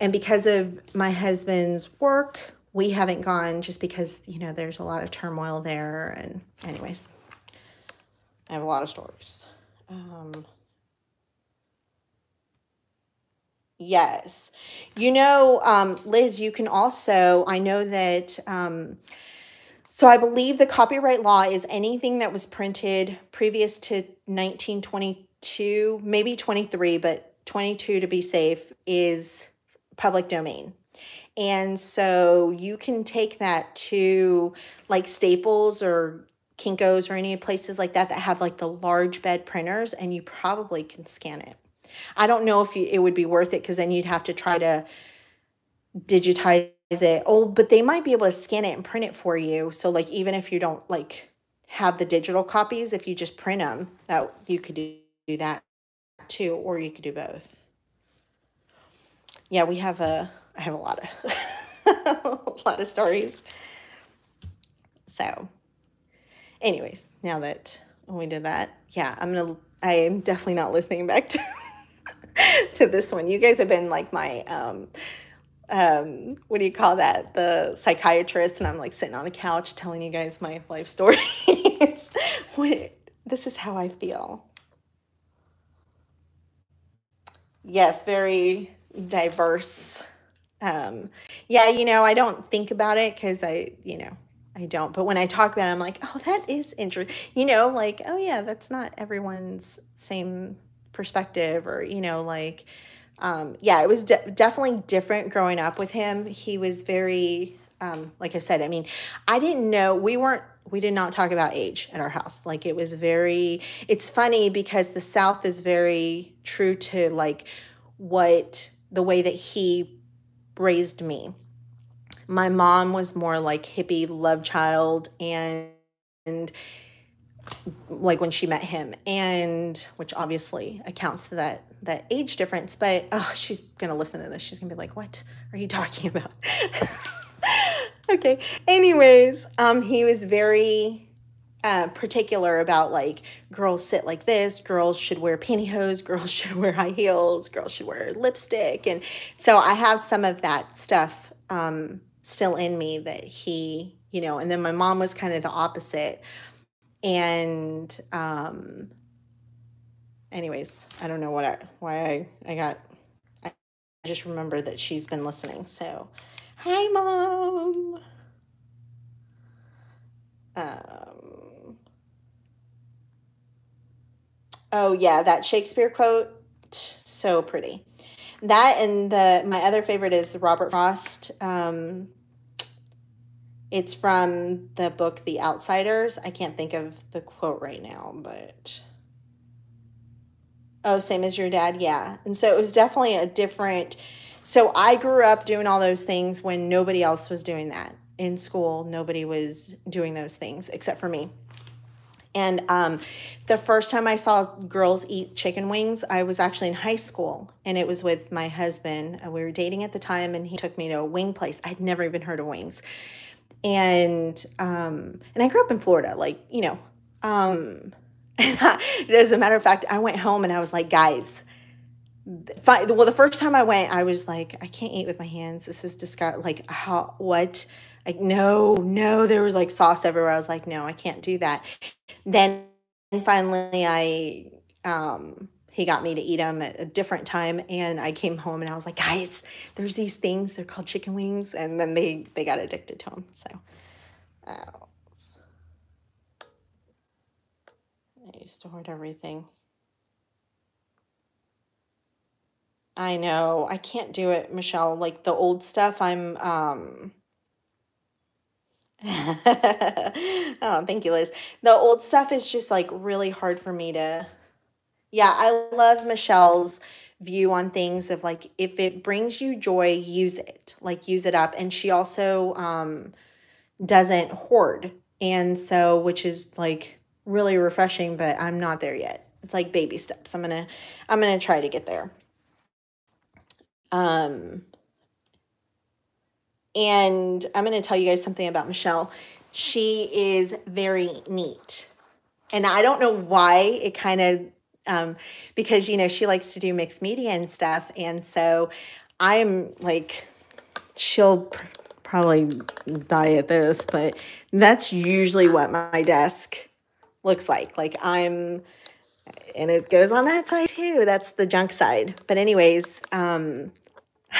S1: and because of my husband's work, we haven't gone just because, you know, there's a lot of turmoil there. And, anyways, I have a lot of stories. Um, yes. You know, um, Liz, you can also, I know that. Um, so I believe the copyright law is anything that was printed previous to 1922, maybe 23, but 22 to be safe is public domain. And so you can take that to like Staples or Kinko's or any places like that that have like the large bed printers and you probably can scan it. I don't know if it would be worth it because then you'd have to try to digitize it? Oh but they might be able to scan it and print it for you. So like even if you don't like have the digital copies if you just print them that you could do that too or you could do both. Yeah we have a i have a lot of a lot of stories. So anyways now that we did that yeah i'm gonna i am definitely not listening back to to this one. You guys have been like my um um what do you call that? The psychiatrist and I'm like sitting on the couch telling you guys my life stories. what this is how I feel. Yes, very diverse. Um yeah, you know, I don't think about it cuz I, you know, I don't. But when I talk about it, I'm like, oh, that is interesting. You know, like, oh, yeah, that's not everyone's same perspective or, you know, like, um, yeah, it was de- definitely different growing up with him. He was very, um, like I said, I mean, I didn't know, we weren't, we did not talk about age at our house. Like, it was very, it's funny because the South is very true to like what the way that he raised me my mom was more like hippie love child and, and like when she met him and which obviously accounts to that that age difference but oh she's gonna listen to this she's gonna be like what are you talking about okay anyways um he was very uh, particular about like girls sit like this girls should wear pantyhose girls should wear high heels girls should wear lipstick and so i have some of that stuff um still in me that he, you know, and then my mom was kind of the opposite. And um anyways, I don't know what I why I I got I just remember that she's been listening. So, hi mom. Um Oh yeah, that Shakespeare quote so pretty that and the my other favorite is Robert Frost. Um, it's from the book The Outsiders. I can't think of the quote right now, but oh, same as your dad, yeah. And so it was definitely a different. So I grew up doing all those things when nobody else was doing that in school. Nobody was doing those things except for me. And um, the first time I saw girls eat chicken wings, I was actually in high school, and it was with my husband. We were dating at the time, and he took me to a wing place. I'd never even heard of wings, and um, and I grew up in Florida, like you know. Um, as a matter of fact, I went home and I was like, guys. Well, the first time I went, I was like, I can't eat with my hands. This is disgusting. Like, how? What? Like, no, no. There was like sauce everywhere. I was like, no, I can't do that then finally I um he got me to eat them at a different time and i came home and i was like guys there's these things they're called chicken wings and then they they got addicted to them so i used to hoard everything i know i can't do it michelle like the old stuff i'm um oh, thank you, Liz. The old stuff is just like really hard for me to. Yeah, I love Michelle's view on things of like if it brings you joy, use it. Like use it up. And she also um doesn't hoard. And so which is like really refreshing, but I'm not there yet. It's like baby steps. I'm going to I'm going to try to get there. Um and I'm going to tell you guys something about Michelle. She is very neat. And I don't know why it kind of, um, because, you know, she likes to do mixed media and stuff. And so I'm like, she'll pr- probably die at this, but that's usually what my desk looks like. Like I'm, and it goes on that side too. That's the junk side. But anyways, um,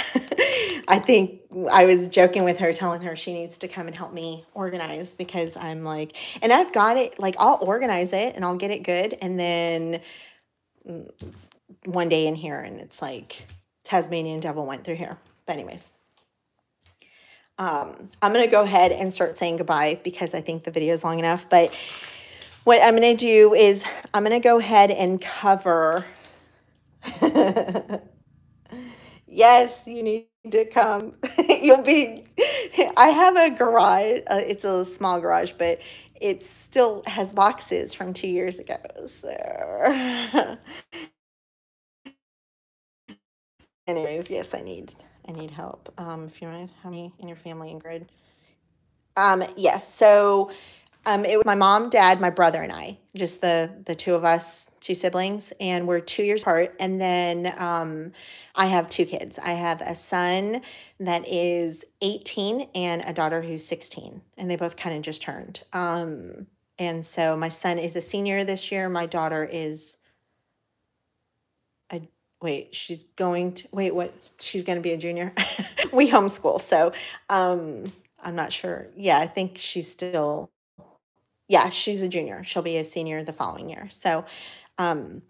S1: I think I was joking with her, telling her she needs to come and help me organize because I'm like, and I've got it, like, I'll organize it and I'll get it good. And then one day in here, and it's like Tasmanian devil went through here. But, anyways, um, I'm going to go ahead and start saying goodbye because I think the video is long enough. But what I'm going to do is I'm going to go ahead and cover. yes, you need to come. You'll be, I have a garage. Uh, it's a small garage, but it still has boxes from two years ago. So, anyways, yes, I need, I need help. Um, if you want to have me in your family and grid. Um, yes. So, Um, it was my mom, dad, my brother, and I, just the the two of us, two siblings, and we're two years apart. And then um, I have two kids. I have a son that is 18 and a daughter who's 16, and they both kind of just turned. Um, and so my son is a senior this year. My daughter is a wait, she's going to wait, what? She's going to be a junior. we homeschool, so um, I'm not sure. Yeah, I think she's still yeah, she's a junior. She'll be a senior the following year. So, um,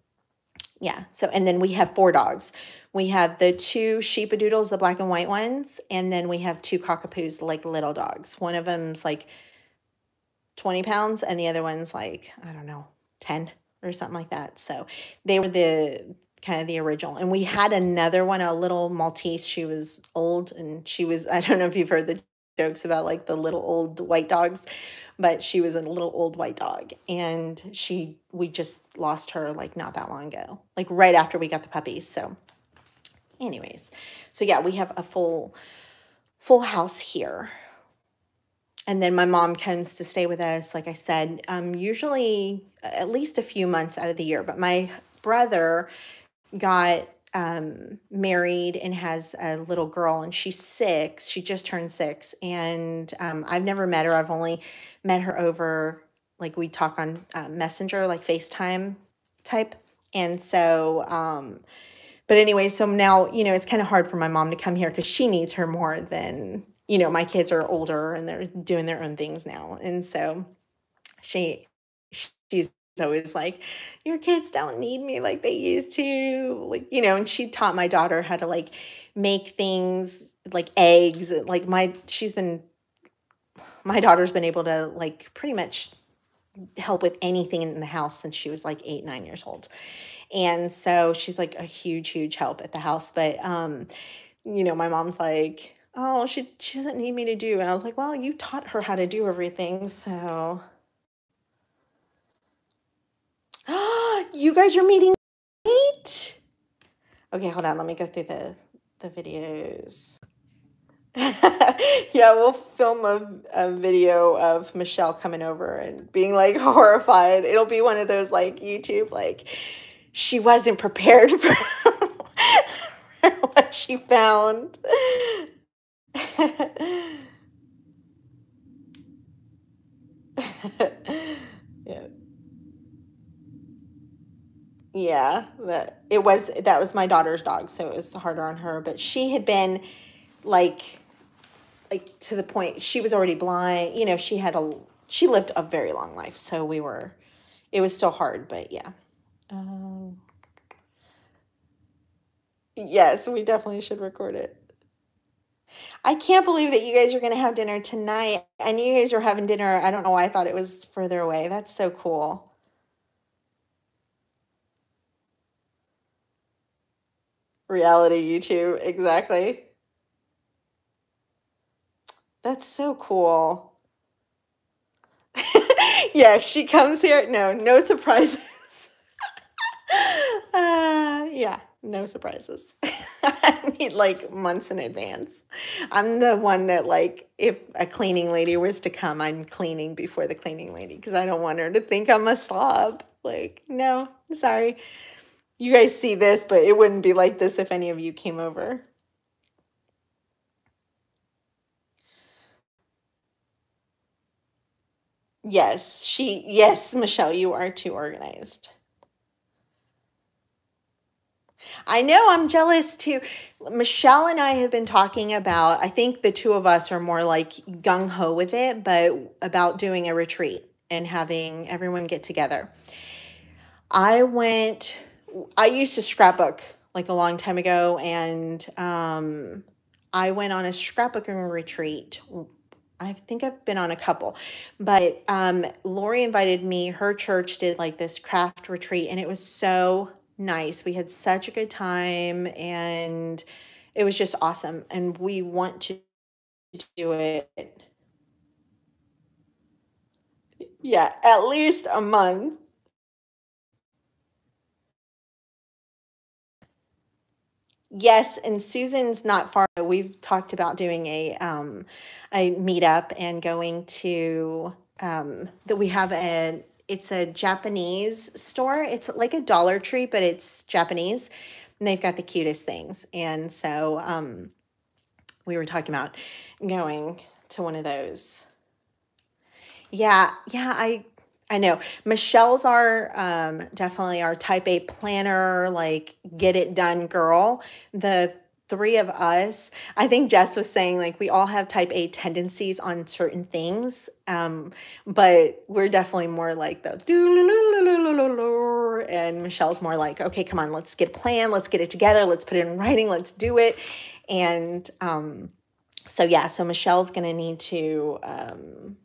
S1: yeah. So, and then we have four dogs. We have the two sheepadoodles, the black and white ones, and then we have two cockapoos, like little dogs. One of them's like 20 pounds, and the other one's like, I don't know, 10 or something like that. So they were the kind of the original. And we had another one, a little Maltese. She was old and she was, I don't know if you've heard the jokes about like the little old white dogs but she was a little old white dog and she we just lost her like not that long ago like right after we got the puppies so. Anyways so yeah we have a full full house here. And then my mom comes to stay with us like i said um usually at least a few months out of the year but my brother got um, married and has a little girl, and she's six. She just turned six, and um, I've never met her. I've only met her over like we talk on uh, Messenger, like FaceTime type. And so, um, but anyway, so now you know it's kind of hard for my mom to come here because she needs her more than you know. My kids are older and they're doing their own things now, and so she she's always like, Your kids don't need me like they used to. Like, you know, and she taught my daughter how to like make things like eggs. Like, my, she's been, my daughter's been able to like pretty much help with anything in the house since she was like eight, nine years old. And so she's like a huge, huge help at the house. But, um, you know, my mom's like, oh, she, she doesn't need me to do. And I was like, well, you taught her how to do everything. So you guys are meeting tonight? Okay, hold on. Let me go through the, the videos. yeah, we'll film a, a video of Michelle coming over and being like horrified. It'll be one of those like YouTube, like she wasn't prepared for what she found. yeah yeah that it was that was my daughter's dog so it was harder on her but she had been like like to the point she was already blind you know she had a she lived a very long life so we were it was still hard but yeah um yes we definitely should record it I can't believe that you guys are going to have dinner tonight. I knew you guys were having dinner. I don't know why I thought it was further away. That's so cool. Reality YouTube. Exactly. That's so cool. yeah, she comes here, no, no surprises. uh, yeah, no surprises. I need like months in advance. I'm the one that like if a cleaning lady was to come, I'm cleaning before the cleaning lady because I don't want her to think I'm a slob. Like, no, sorry you guys see this, but it wouldn't be like this if any of you came over. Yes, she, yes, Michelle, you are too organized. I know I'm jealous too. Michelle and I have been talking about, I think the two of us are more like gung ho with it, but about doing a retreat and having everyone get together. I went I used to scrapbook like a long time ago, and um, I went on a scrapbooking retreat. I think I've been on a couple, but um, Lori invited me. Her church did like this craft retreat, and it was so nice. We had such a good time, and it was just awesome. And we want to do it. Yeah, at least a month Yes, and Susan's not far. We've talked about doing a um, a meetup and going to um, that we have a it's a Japanese store. It's like a Dollar Tree, but it's Japanese, and they've got the cutest things. And so um, we were talking about going to one of those. Yeah, yeah, I I know. Michelle's our um, definitely our type A planner, like get it done girl. The three of us, I think Jess was saying like we all have type A tendencies on certain things. Um, but we're definitely more like the and Michelle's more like, okay, come on, let's get a plan, let's get it together, let's put it in writing, let's do it. And um, so yeah, so Michelle's gonna need to um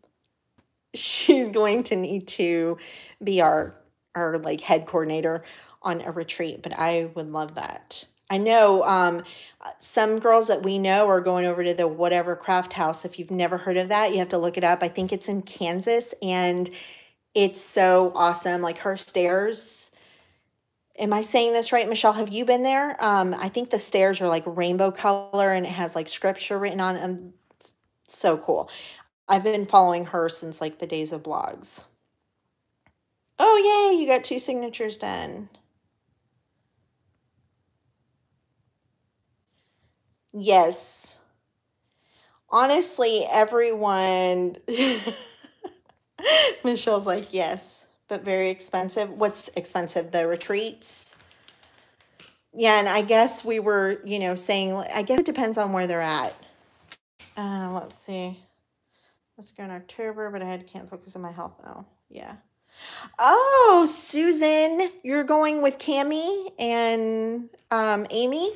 S1: she's going to need to be our our like head coordinator on a retreat, but I would love that. I know um, some girls that we know are going over to the whatever craft house. If you've never heard of that, you have to look it up. I think it's in Kansas and it's so awesome. Like her stairs. Am I saying this right, Michelle? Have you been there? Um, I think the stairs are like rainbow color and it has like scripture written on them. so cool. I've been following her since like the days of blogs. Oh, yay, you got two signatures done. Yes. Honestly, everyone. Michelle's like, yes, but very expensive. What's expensive? The retreats? Yeah, and I guess we were, you know, saying, I guess it depends on where they're at. Uh, let's see. Let's go in October, but I had to cancel because of my health now. Yeah. Oh, Susan, you're going with Cami and um, Amy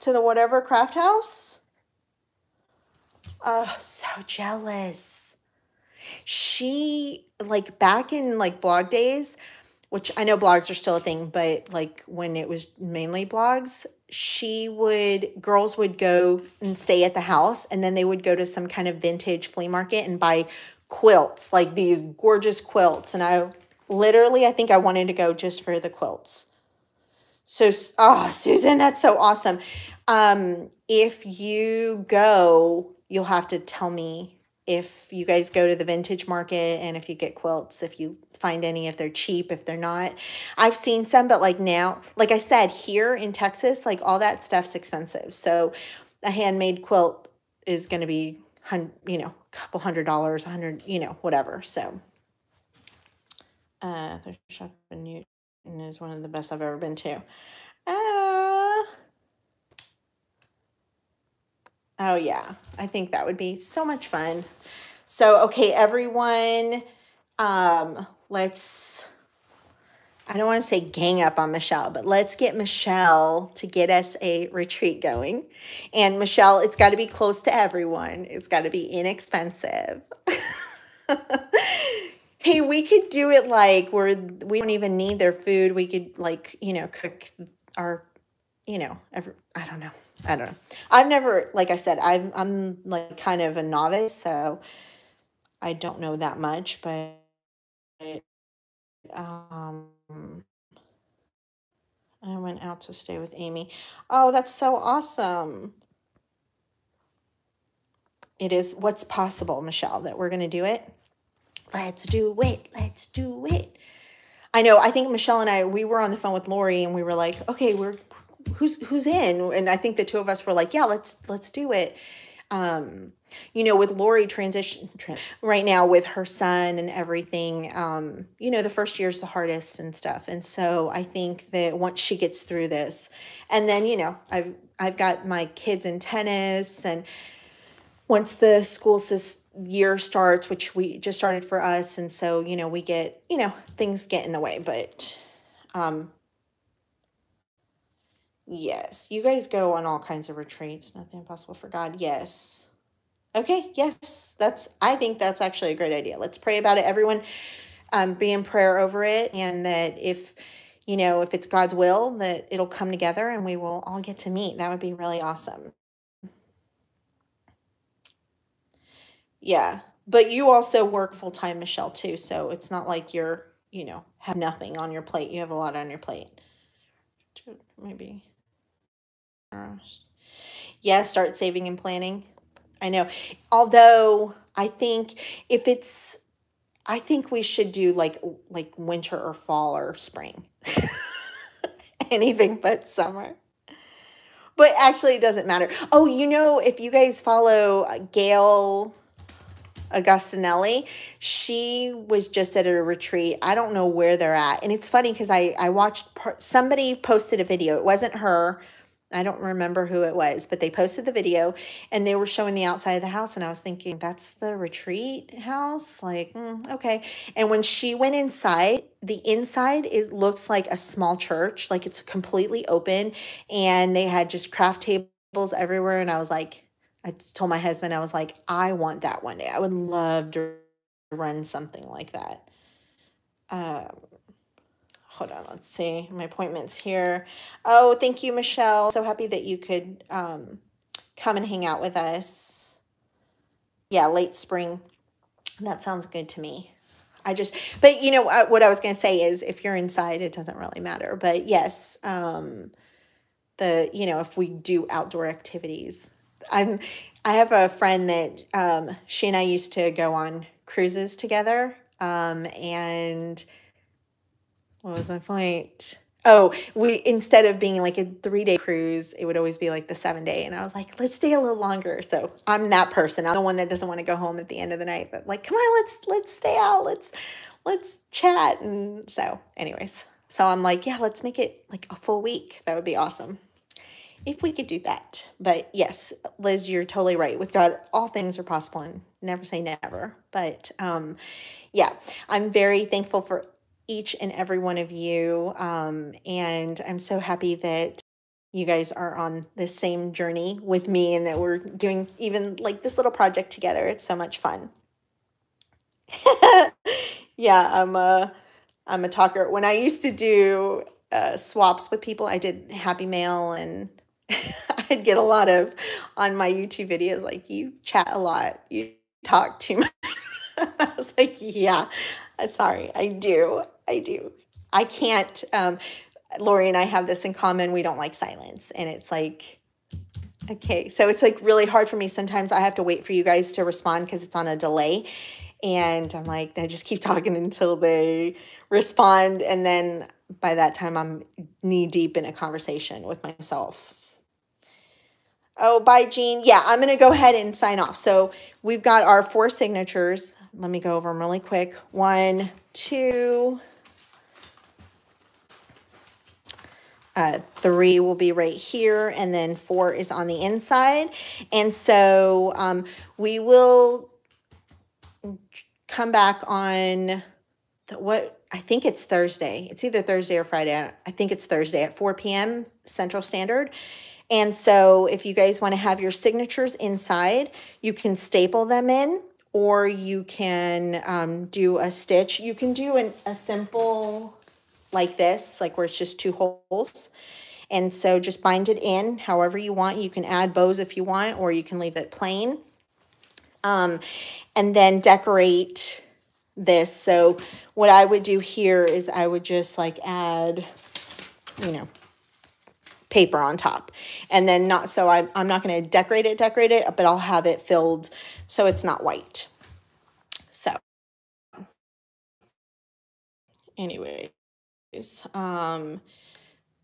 S1: to the whatever craft house? Oh, so jealous. She, like, back in like blog days, which I know blogs are still a thing, but like when it was mainly blogs, she would girls would go and stay at the house and then they would go to some kind of vintage flea market and buy quilts like these gorgeous quilts. And i literally i think i wanted to go just for the quilts. So oh susan that's so awesome. Um if you go you'll have to tell me if you guys go to the vintage market and if you get quilts, if you find any, if they're cheap, if they're not. I've seen some, but like now, like I said, here in Texas, like all that stuff's expensive. So a handmade quilt is going to be, you know, a couple hundred dollars, a hundred, you know, whatever. So, uh, the shop in Newton is one of the best I've ever been to. Uh, Oh, yeah. I think that would be so much fun. So, okay, everyone, um, let's, I don't want to say gang up on Michelle, but let's get Michelle to get us a retreat going. And Michelle, it's got to be close to everyone, it's got to be inexpensive. hey, we could do it like where we don't even need their food. We could, like, you know, cook our, you know, every, I don't know. I don't know. I've never, like I said, I'm I'm like kind of a novice, so I don't know that much, but um I went out to stay with Amy. Oh, that's so awesome. It is what's possible, Michelle, that we're going to do it. Let's do it. Let's do it. I know. I think Michelle and I, we were on the phone with Lori and we were like, okay, we're who's who's in? And i think the two of us were like yeah let's let's do it. Um you know with lori transition right now with her son and everything um you know the first year is the hardest and stuff. And so i think that once she gets through this and then you know i've i've got my kids in tennis and once the school year starts which we just started for us and so you know we get you know things get in the way. But um Yes. You guys go on all kinds of retreats. Nothing impossible for God. Yes. Okay. Yes. That's, I think that's actually a great idea. Let's pray about it. Everyone um, be in prayer over it. And that if, you know, if it's God's will, that it'll come together and we will all get to meet. That would be really awesome. Yeah. But you also work full time, Michelle, too. So it's not like you're, you know, have nothing on your plate. You have a lot on your plate. Maybe. Yeah, start saving and planning. I know. Although I think if it's I think we should do like like winter or fall or spring. Anything but summer. But actually it doesn't matter. Oh, you know, if you guys follow uh, Gail Augustinelli, she was just at a retreat. I don't know where they're at. And it's funny because I, I watched, somebody posted a video. It wasn't her, I don't remember who it was, but they posted the video and they were showing the outside of the house. And I was thinking, that's the retreat house? Like, mm, okay. And when she went inside, the inside it looks like a small church, like it's completely open. And they had just craft tables everywhere. And I was like, I told my husband, I was like, I want that one day. I would love to run something like that. Um, hold on, let's see my appointments here. Oh, thank you, Michelle. So happy that you could um, come and hang out with us. Yeah, late spring. That sounds good to me. I just, but you know, what I was going to say is if you're inside, it doesn't really matter. But yes, um, the, you know, if we do outdoor activities, I'm, I have a friend that um, she and I used to go on cruises together. Um, and what was my point? Oh, we instead of being like a three day cruise, it would always be like the seven day. And I was like, let's stay a little longer. So I'm that person. I'm the one that doesn't want to go home at the end of the night, but like, come on, let's let's stay out. Let's let's chat. And so, anyways, so I'm like, yeah, let's make it like a full week. That would be awesome. If we could do that. But yes, Liz, you're totally right. With God, all things are possible and never say never. But um yeah, I'm very thankful for each and every one of you. Um, and I'm so happy that you guys are on the same journey with me and that we're doing even like this little project together. It's so much fun. yeah, I'm a I'm a talker. When I used to do uh, swaps with people, I did Happy Mail and I'd get a lot of on my YouTube videos like you chat a lot, you talk too much. I was like, yeah, sorry, I do. I do. I can't. Um, Lori and I have this in common. We don't like silence. And it's like, okay. So it's like really hard for me. Sometimes I have to wait for you guys to respond because it's on a delay. And I'm like, I just keep talking until they respond. And then by that time, I'm knee deep in a conversation with myself. Oh, bye, Jean. Yeah, I'm going to go ahead and sign off. So we've got our four signatures. Let me go over them really quick. One, two, Uh, three will be right here, and then four is on the inside. And so um, we will come back on what I think it's Thursday. It's either Thursday or Friday. I think it's Thursday at 4 p.m. Central Standard. And so if you guys want to have your signatures inside, you can staple them in or you can um, do a stitch. You can do an, a simple like this, like where it's just two holes. And so just bind it in however you want. You can add bows if you want, or you can leave it plain. Um, and then decorate this. So what I would do here is I would just like add, you know, paper on top. And then not, so I, I'm not going to decorate it, decorate it, but I'll have it filled so it's not white. So anyway. Um,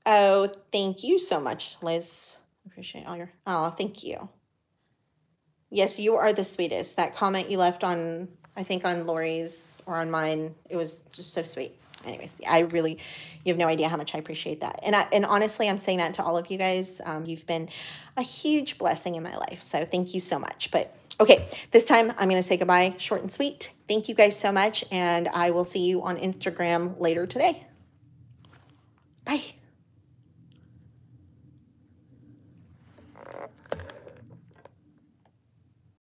S1: oh, thank you so much, Liz. Appreciate all your, oh, thank you. Yes, you are the sweetest. That comment you left on, I think on Lori's or on mine, it was just so sweet. Anyways, I really, you have no idea how much I appreciate that. And I, and honestly, I'm saying that to all of you guys. Um, you've been a huge blessing in my life. So thank you so much. But okay, this time I'm going to say goodbye, short and sweet. Thank you guys so much. And I will see you on Instagram later today. Bye.